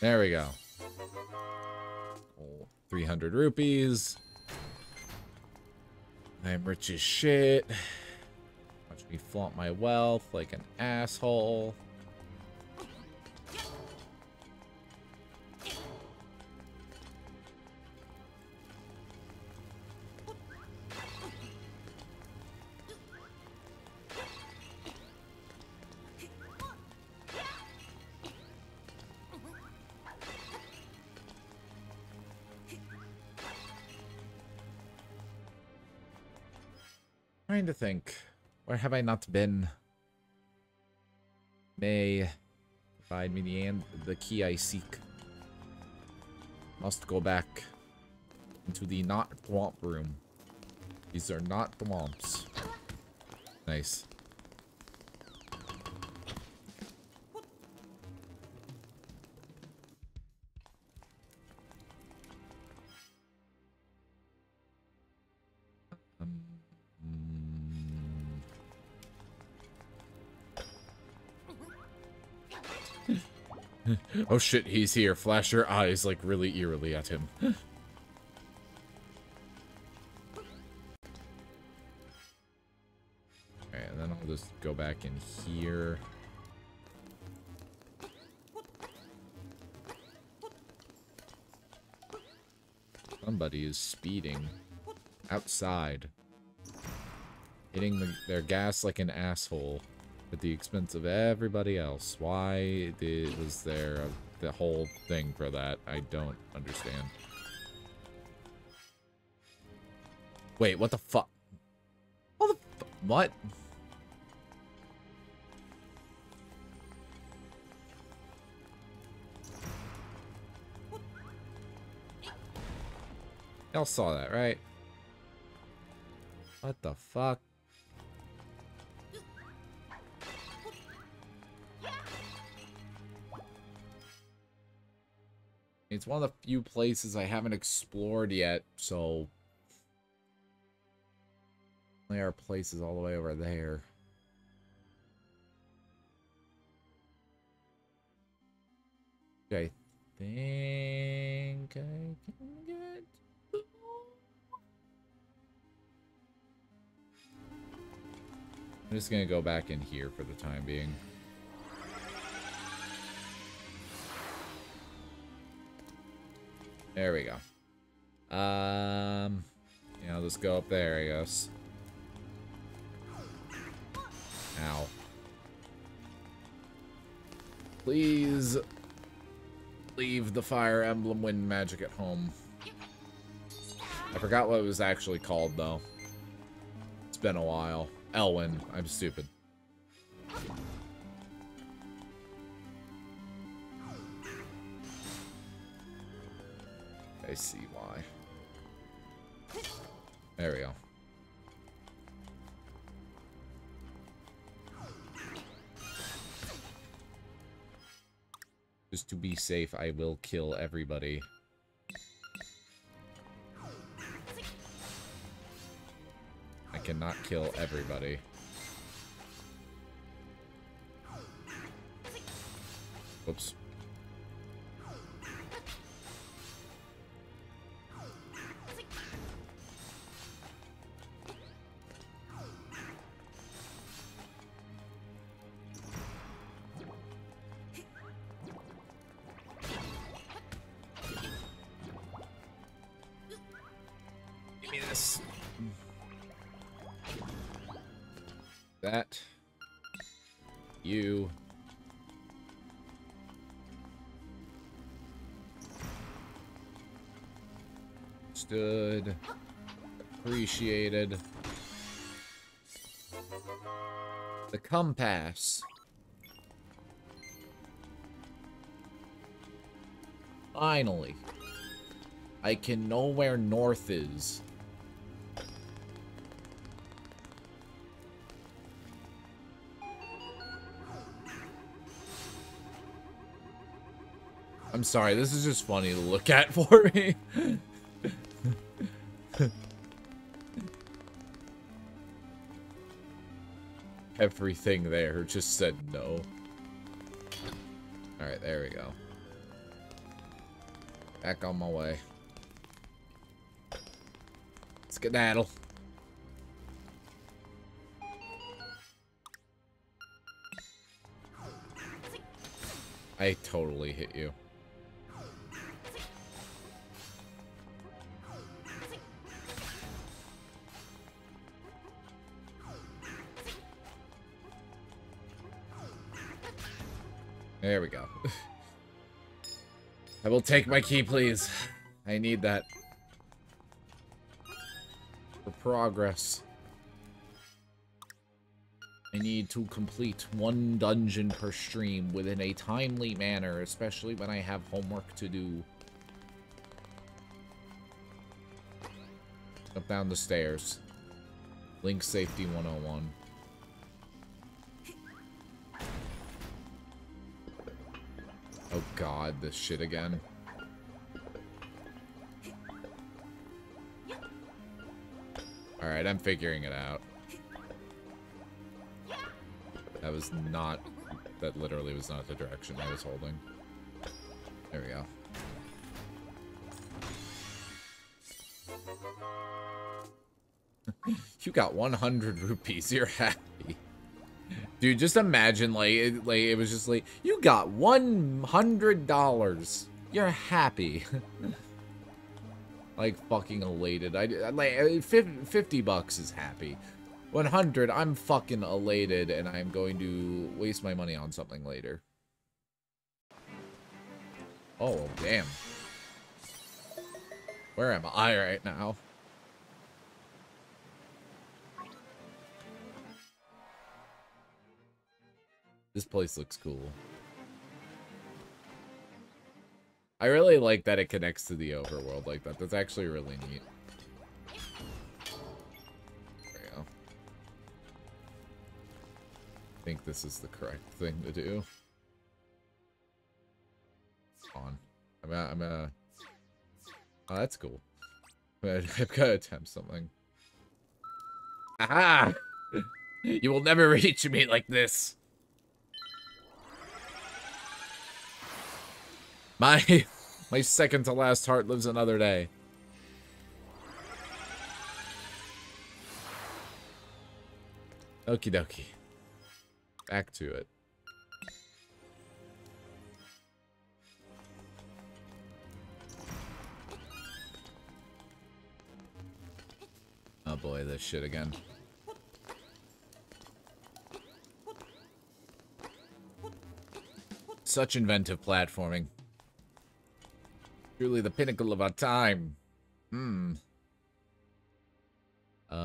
There we go. 300 rupees. I am rich as shit. Watch Me flaunt my wealth like an asshole. Trying to think. Where have I not been? May provide me the, end, the key I seek. Must go back into the not thwomp room. These are not thwomps. Nice. Oh shit, he's here. Flash your eyes like really eerily at him. okay, and then I'll just go back in here. Somebody is speeding outside. Hitting the, their gas like an asshole at the expense of everybody else. Why did, was there a, the whole thing for that? I don't understand. Wait, what the fuck? What the What? Y'all saw that, right? What the fuck? One of the few places I haven't explored yet, so... There are places all the way over there. I think I can get... I'm just gonna go back in here for the time being. There we go. Um, yeah, I'll just go up there, I guess. Ow. Please leave the Fire Emblem Wind Magic at home. I forgot what it was actually called, though. It's been a while. Elwind. I'm stupid. See why. There we go. Just to be safe, I will kill everybody. I cannot kill everybody. Whoops. Appreciated. The compass. Finally. I can know where north is. I'm sorry, this is just funny to look at for me. everything there just said no. Alright, there we go. Back on my way. Skedaddle. I totally hit you. There we go. I will take my key, please. I need that. For progress. I need to complete one dungeon per stream within a timely manner, especially when I have homework to do. Up down the stairs. Link Safety 101. Oh god, this shit again. Alright, I'm figuring it out. That was not... That literally was not the direction I was holding. There we go. you got 100 rupees. You're happy. Dude, just imagine, like, it, like, it was just like, you got $100. You're happy. like, fucking elated. I, like, 50 bucks is happy. 100, I'm fucking elated, and I'm going to waste my money on something later. Oh, damn. Where am I right now? This place looks cool. I really like that it connects to the overworld like that. That's actually really neat. Okay. I think this is the correct thing to do. On. I'm gonna, I'm gonna... Oh, that's cool. I'm gonna attempt something. Aha! you will never reach me like this. My my second to last heart lives another day. Okie dokie. Back to it. Oh boy, this shit again. Such inventive platforming. Truly the pinnacle of our time. Hmm. Um.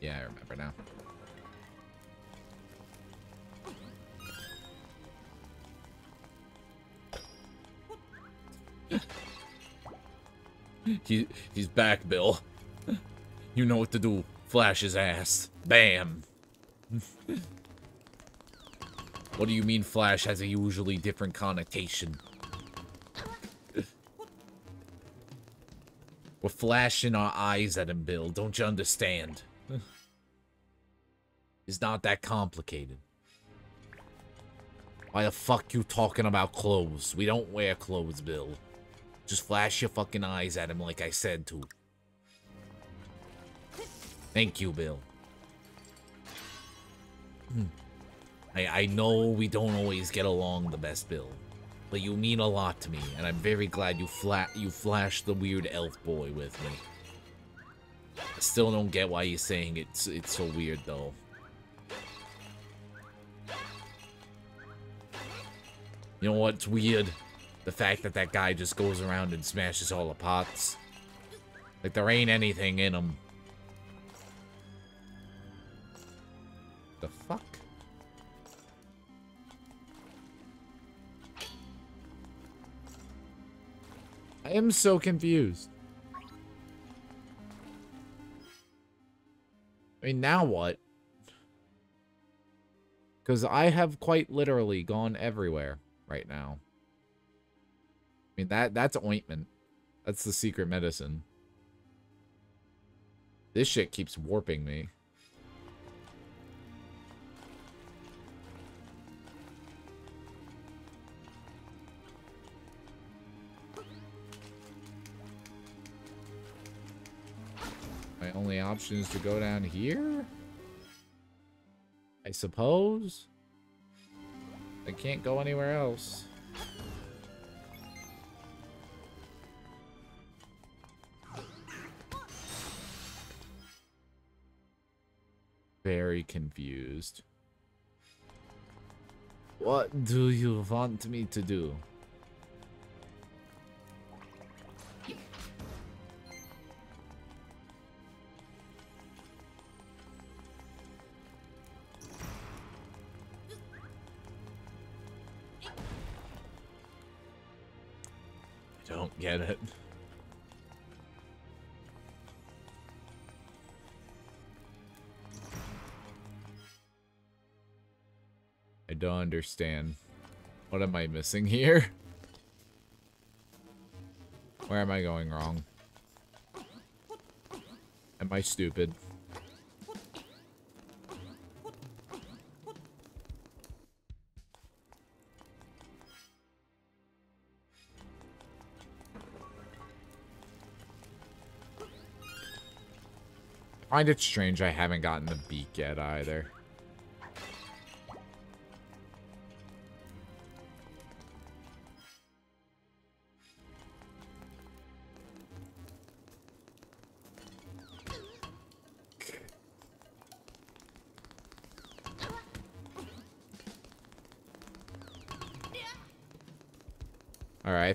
Yeah, I remember now. he, he's back, Bill. You know what to do. Flash his ass. Bam. What do you mean Flash has a usually different connotation? We're flashing our eyes at him, Bill. Don't you understand? It's not that complicated. Why the fuck you talking about clothes? We don't wear clothes, Bill. Just flash your fucking eyes at him like I said to. Thank you, Bill. Hmm. I, I know we don't always get along the best, Bill. But you mean a lot to me, and I'm very glad you flat you flashed the weird elf boy with me. I still don't get why you're saying it's it's so weird though. You know what's weird? The fact that that guy just goes around and smashes all the pots. Like, there ain't anything in him. The fuck? I am so confused. I mean, now what? Because I have quite literally gone everywhere right now. I mean, that that's ointment. That's the secret medicine. This shit keeps warping me. My only option is to go down here? I suppose. I can't go anywhere else. Very confused. What do you want me to do? Understand. What am I missing here? Where am I going wrong? Am I stupid? I find it strange I haven't gotten the beak yet either.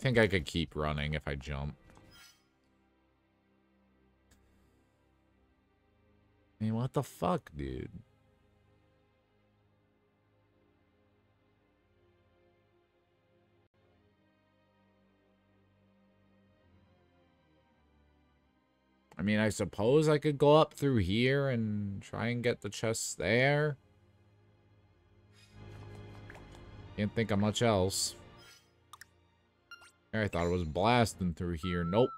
Think I could keep running if I jump. I mean, what the fuck, dude? I mean, I suppose I could go up through here and try and get the chests there. Can't think of much else. I thought it was blasting through here. Nope.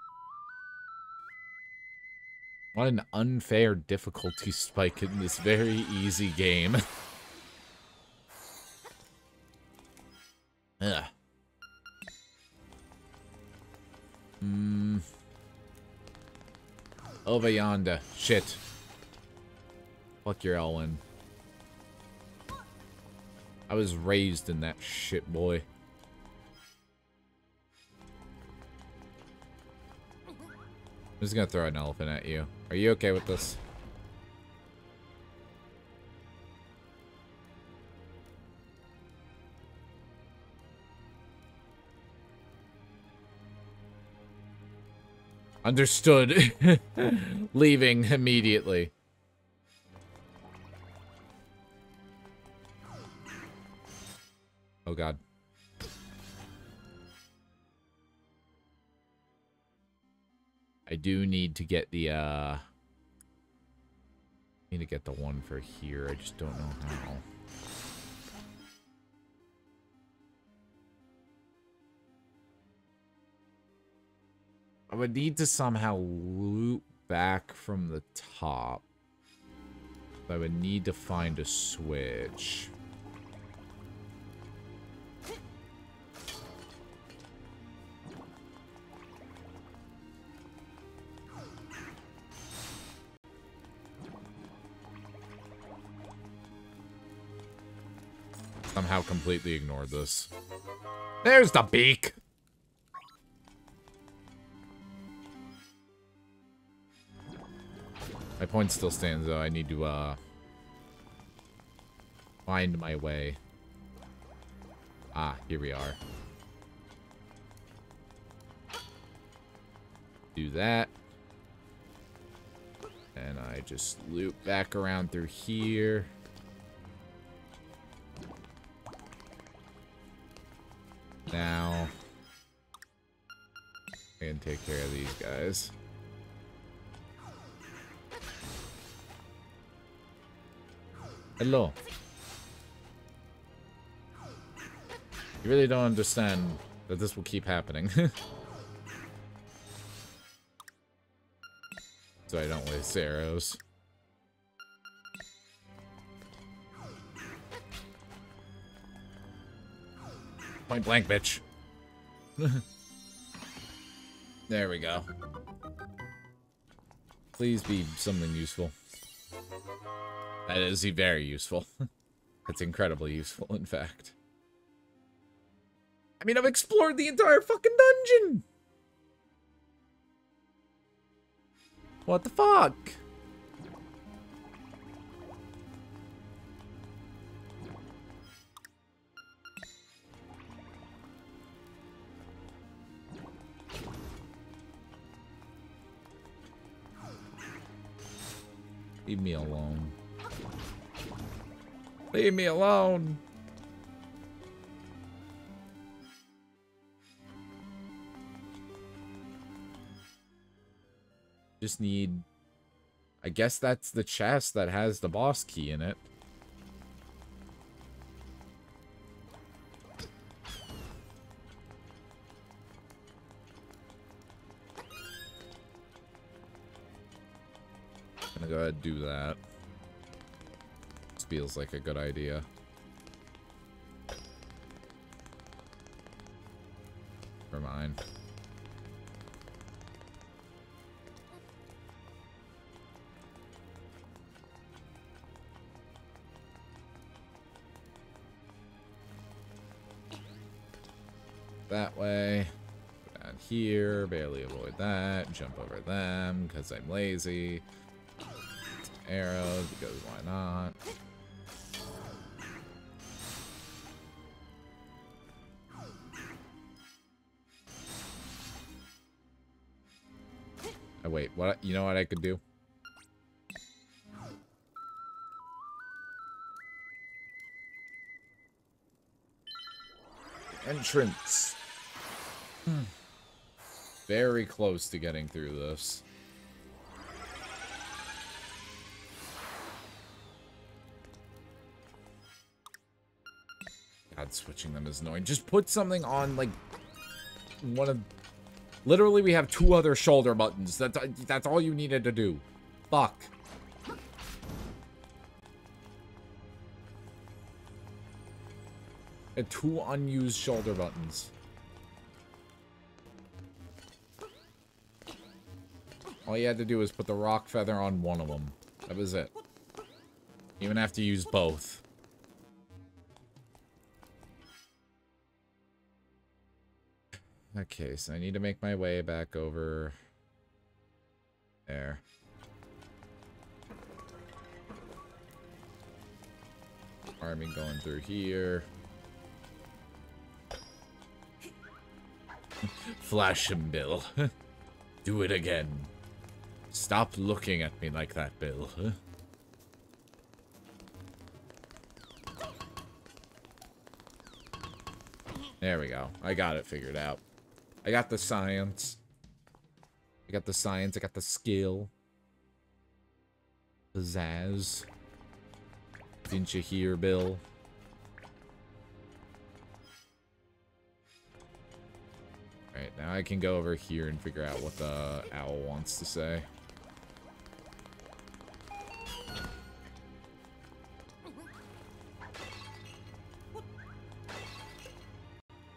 What an unfair difficulty spike in this very easy game. Ugh. Hmm. Over yonder. Shit. Fuck your Elwind. I was raised in that shit, boy. I'm just gonna throw an elephant at you. Are you okay with this? Understood. Leaving immediately. Oh god. I do need to get the, uh... need to get the one for here. I just don't know how. I would need to somehow loop back from the top. I would need to find a switch. Somehow completely ignored this. There's the beak! My point still stands, though. I need to, uh... Find my way. Ah, here we are. Do that. And I just loop back around through here. Now, can take care of these guys. Hello. You really don't understand that this will keep happening. so I don't waste arrows. Point blank, bitch. there we go. Please be something useful. That is very useful. That's incredibly useful, in fact. I mean, I've explored the entire fucking dungeon! What the fuck? Leave me alone. Leave me alone. Just need... I guess that's the chest that has the boss key in it. Do that. This feels like a good idea. Never mind. That way. Here, barely avoid that. Jump over them, because I'm lazy arrows because why not? Oh, wait, what? You know what I could do? Entrance. Hmm. Very close to getting through this. God, switching them is annoying. Just put something on, like, one of... Literally, we have two other shoulder buttons. That's, that's all you needed to do. Fuck. Two unused shoulder buttons. All you had to do was put the Roc feather on one of them. That was it. You even have to use both. Okay, so I need to make my way back over there. Army going through here. Flash him, Bill. Do it again. Stop looking at me like that, Bill. There we go. I got it figured out. I got the science. I got the science. I got the skill. Pizzazz. Didn't you hear, Bill? Alright, now I can go over here and figure out what the owl wants to say.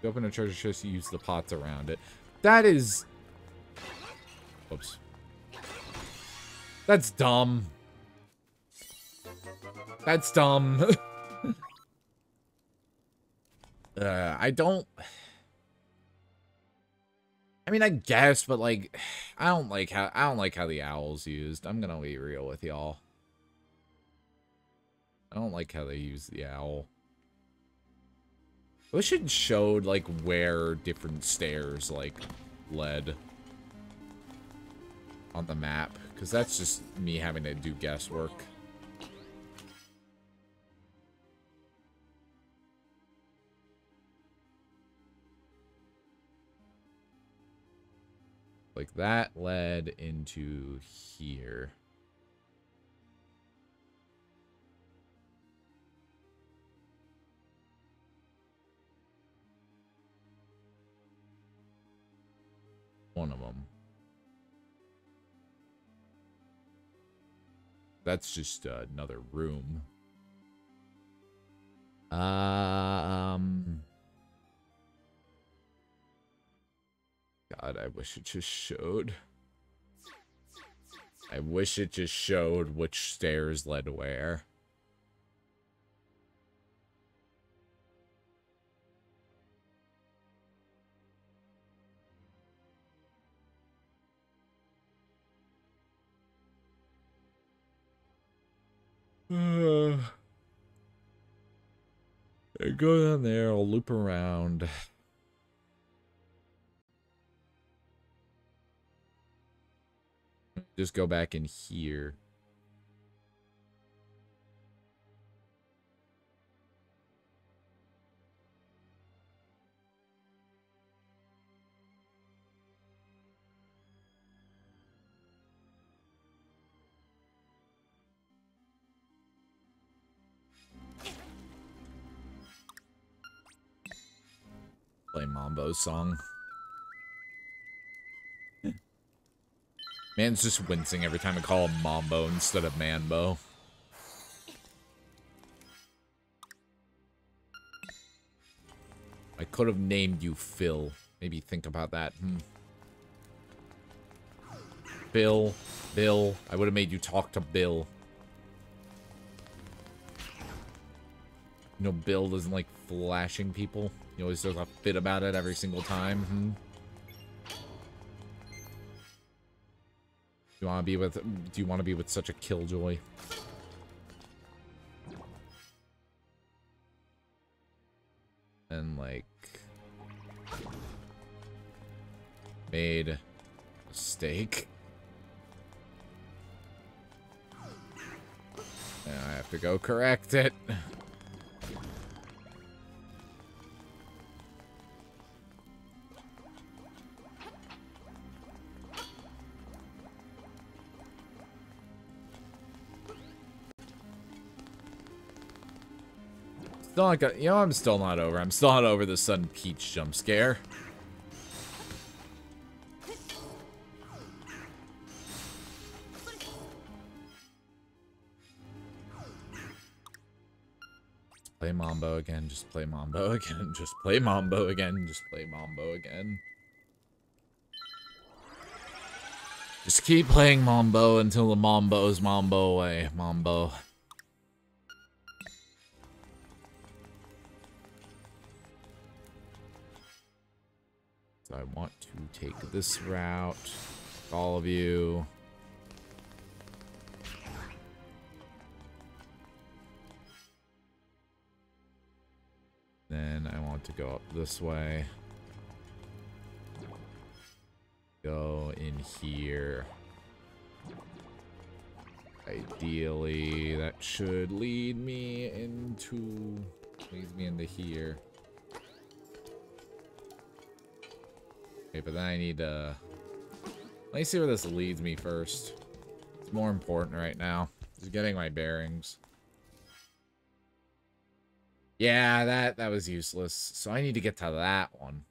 You open a treasure chest, you use the pots around it. That is... Whoops. That's dumb. That's dumb. uh, I don't... I mean, I guess, but like, I don't like how I don't like how the owl's used. I'm gonna be real with y'all. I don't like how they use the owl. I wish it showed, like, where different stairs, like, led on the map. Because that's just me having to do guesswork. Like, that led into here. One of them. That's just uh, another room. Um... God, I wish it just showed. I wish it just showed which stairs led where. Uh, go down there, I'll loop around. Just go back in here. Play Mambo's song. Man's just wincing every time I call him Mambo instead of Manbo. I could have named you Phil. Maybe think about that. Hmm. Bill. Bill. I would have made you talk to Bill. You know, Bill doesn't like flashing people. He always does a fit about it every single time. Hmm. Do you want to be with? Do you want to be with such a killjoy? And like made a mistake. I have to go correct it. Still not gonna, you know, I'm still not over. I'm still not over the sudden Peach jump scare. play Mambo again, just play Mambo again, just play Mambo again, just play Mambo again. Just keep playing Mambo until the Mambo's Mambo away, Mambo. Take this route. All of you. Then I want to go up this way. Go in here. Ideally, that should lead me into... Leads me into here. Okay, but then I need to... Let me see where this leads me first. It's more important right now. Just getting my bearings. Yeah, that, that was useless. So I need to get to that one.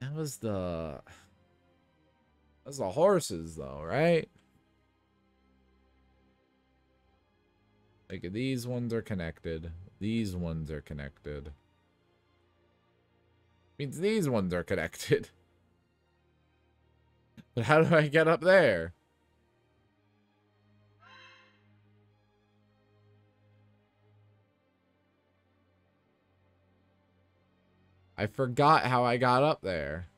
That was the... That was the horses, though, right? Like, these ones are connected. These ones are connected. Means these ones are connected. But how do I get up there? I forgot how I got up there.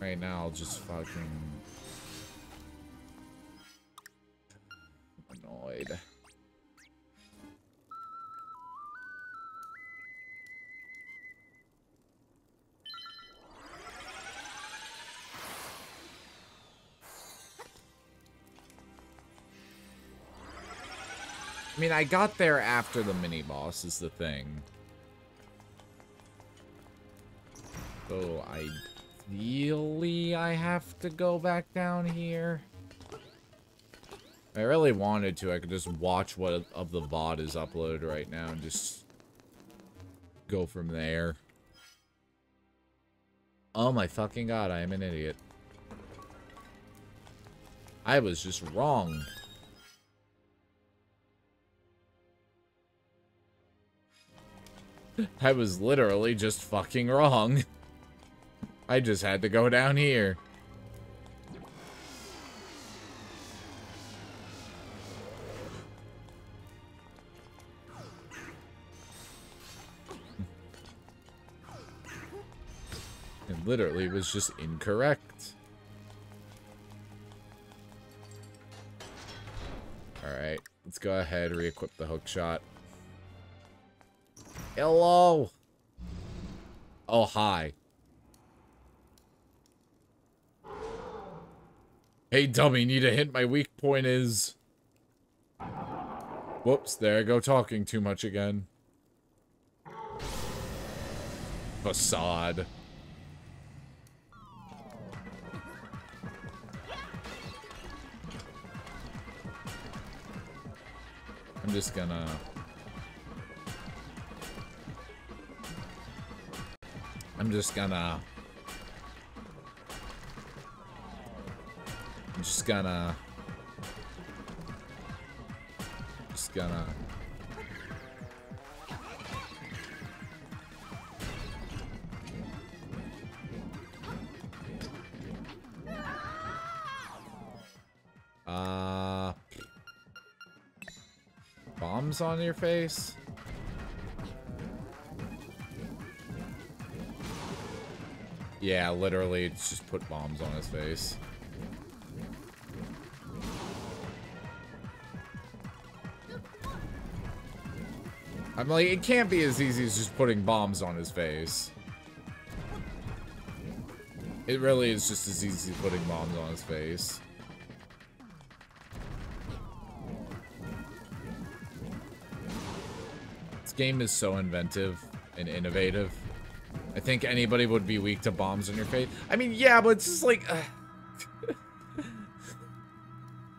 Right now, I'll just fucking... Annoyed. I mean, I got there after the mini-boss is the thing. So I Ideally, I have to go back down here. I really wanted to, I could just watch what of the VOD is uploaded right now and just go from there. Oh my fucking god, I am an idiot. I was just wrong. I was literally just fucking wrong. I just had to go down here. It literally was just incorrect. Alright, let's go ahead re-equip the hook shot. Hello! Oh, hi. Hey, dummy, need a hint my weak point is... Whoops, there I go talking too much again. Facade. I'm just gonna... I'm just gonna... just gonna... Just gonna... Uh... Bombs on your face? Yeah, literally, just put bombs on his face. I'm like, it can't be as easy as just putting bombs on his face. It really is just as easy as putting bombs on his face. This game is so inventive and innovative. I think anybody would be weak to bombs on your face. I mean, yeah, but it's just like... Uh,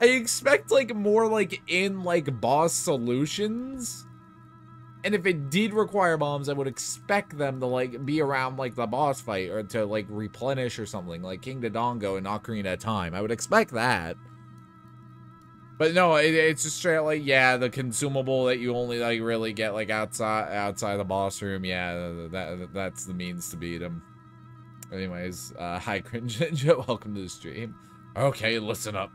I expect, like, more, like, in, like, boss solutions. And if it did require bombs, I would expect them to, like, be around, like, the boss fight. Or to, like, replenish or something. Like King Dodongo and Ocarina of Time. I would expect that. But no, it, it's just straight like, yeah, the consumable that you only like really get like outside outside the boss room. Yeah, that that's the means to beat him. Anyways, uh, hi Cringe Ninja, welcome to the stream. Okay, listen up.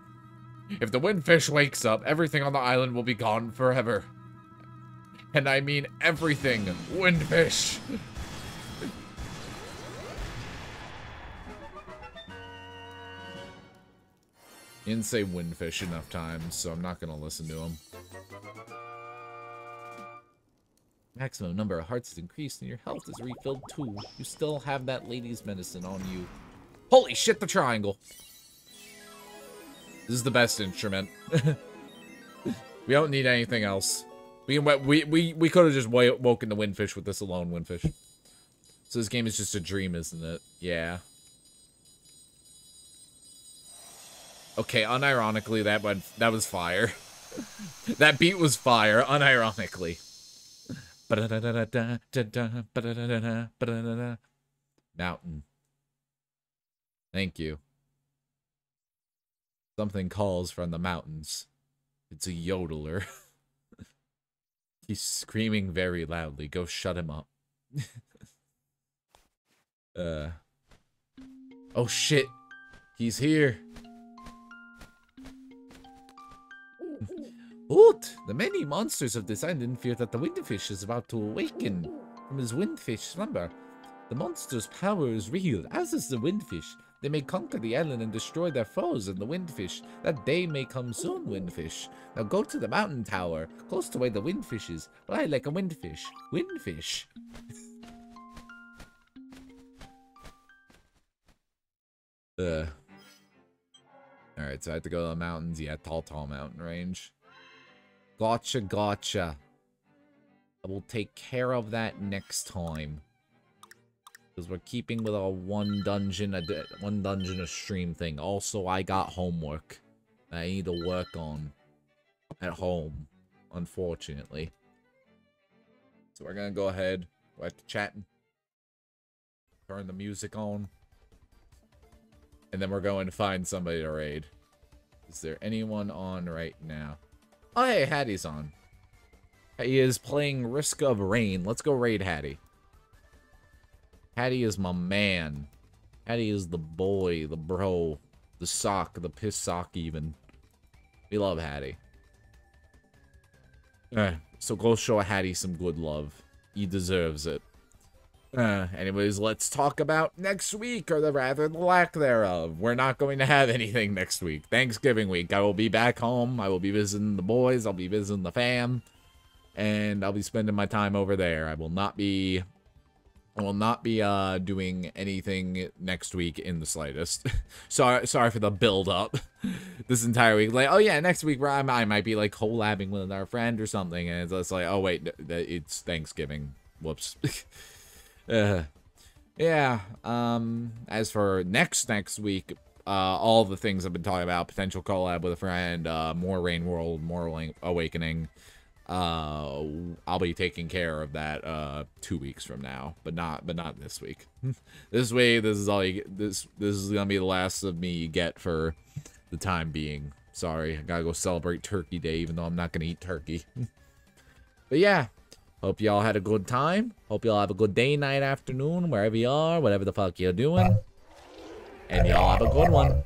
If the windfish wakes up, everything on the island will be gone forever. And I mean everything, windfish. Didn't say windfish enough times, so I'm not gonna listen to him. Maximum number of hearts is increased and your health is refilled too. You still have that lady's medicine on you. Holy shit, the triangle! This is the best instrument. we don't need anything else. We we we, we could have just woken the windfish with this alone, windfish. So this game is just a dream, isn't it? Yeah. Okay, unironically, that went that was fire. that beat was fire, unironically. Mountain. Thank you. Something calls from the mountains. It's a yodeler. He's screaming very loudly. Go shut him up. uh. Oh shit. He's here. Hoot! The many monsters of this island fear that the windfish is about to awaken from his windfish slumber. The monster's power is real, as is the windfish. They may conquer the island and destroy their foes and the windfish. That day may come soon, windfish. Now go to the mountain tower, close to where the windfish is. Fly like a windfish. Windfish. uh. Alright, so I have to go to the mountains. Yeah, tall, tall mountain range. Gotcha, gotcha. I will take care of that next time. Because we're keeping with our one dungeon, a one dungeon a stream thing. Also, I got homework I need to work on at home, unfortunately. So we're gonna go ahead, back to chatting, turn the music on, and then we're going to find somebody to raid. Is there anyone on right now? Oh, hey, Hattie's on. He is playing Risk of Rain. Let's go raid Hattie. Hattie is my man. Hattie is the boy, the bro, the sock, the piss sock even. We love Hattie. Uh, so go show Hattie some good love. He deserves it. Uh, anyways, let's talk about next week, or the rather the lack thereof. We're not going to have anything next week. Thanksgiving week. I will be back home. I will be visiting the boys. I'll be visiting the fam. And I'll be spending my time over there. I will not be I will not be uh, doing anything next week in the slightest. sorry, sorry for the build up this entire week. Like, oh yeah, next week I might be like collabing with our friend or something, and it's like, oh wait, it's Thanksgiving. Whoops. uh, yeah. Um. As for next next week, uh, all the things I've been talking about: potential collab with a friend, uh, more Rain World, more Awakening uh i'll be taking care of that uh two weeks from now but not but not this week. This way this is all you get this this is gonna be the last of me you get for the time being. Sorry i gotta go celebrate turkey day even though i'm not gonna eat turkey. But yeah hope y'all had a good time. Hope y'all have a good day night afternoon wherever you are whatever the fuck you're doing. And y'all have a good one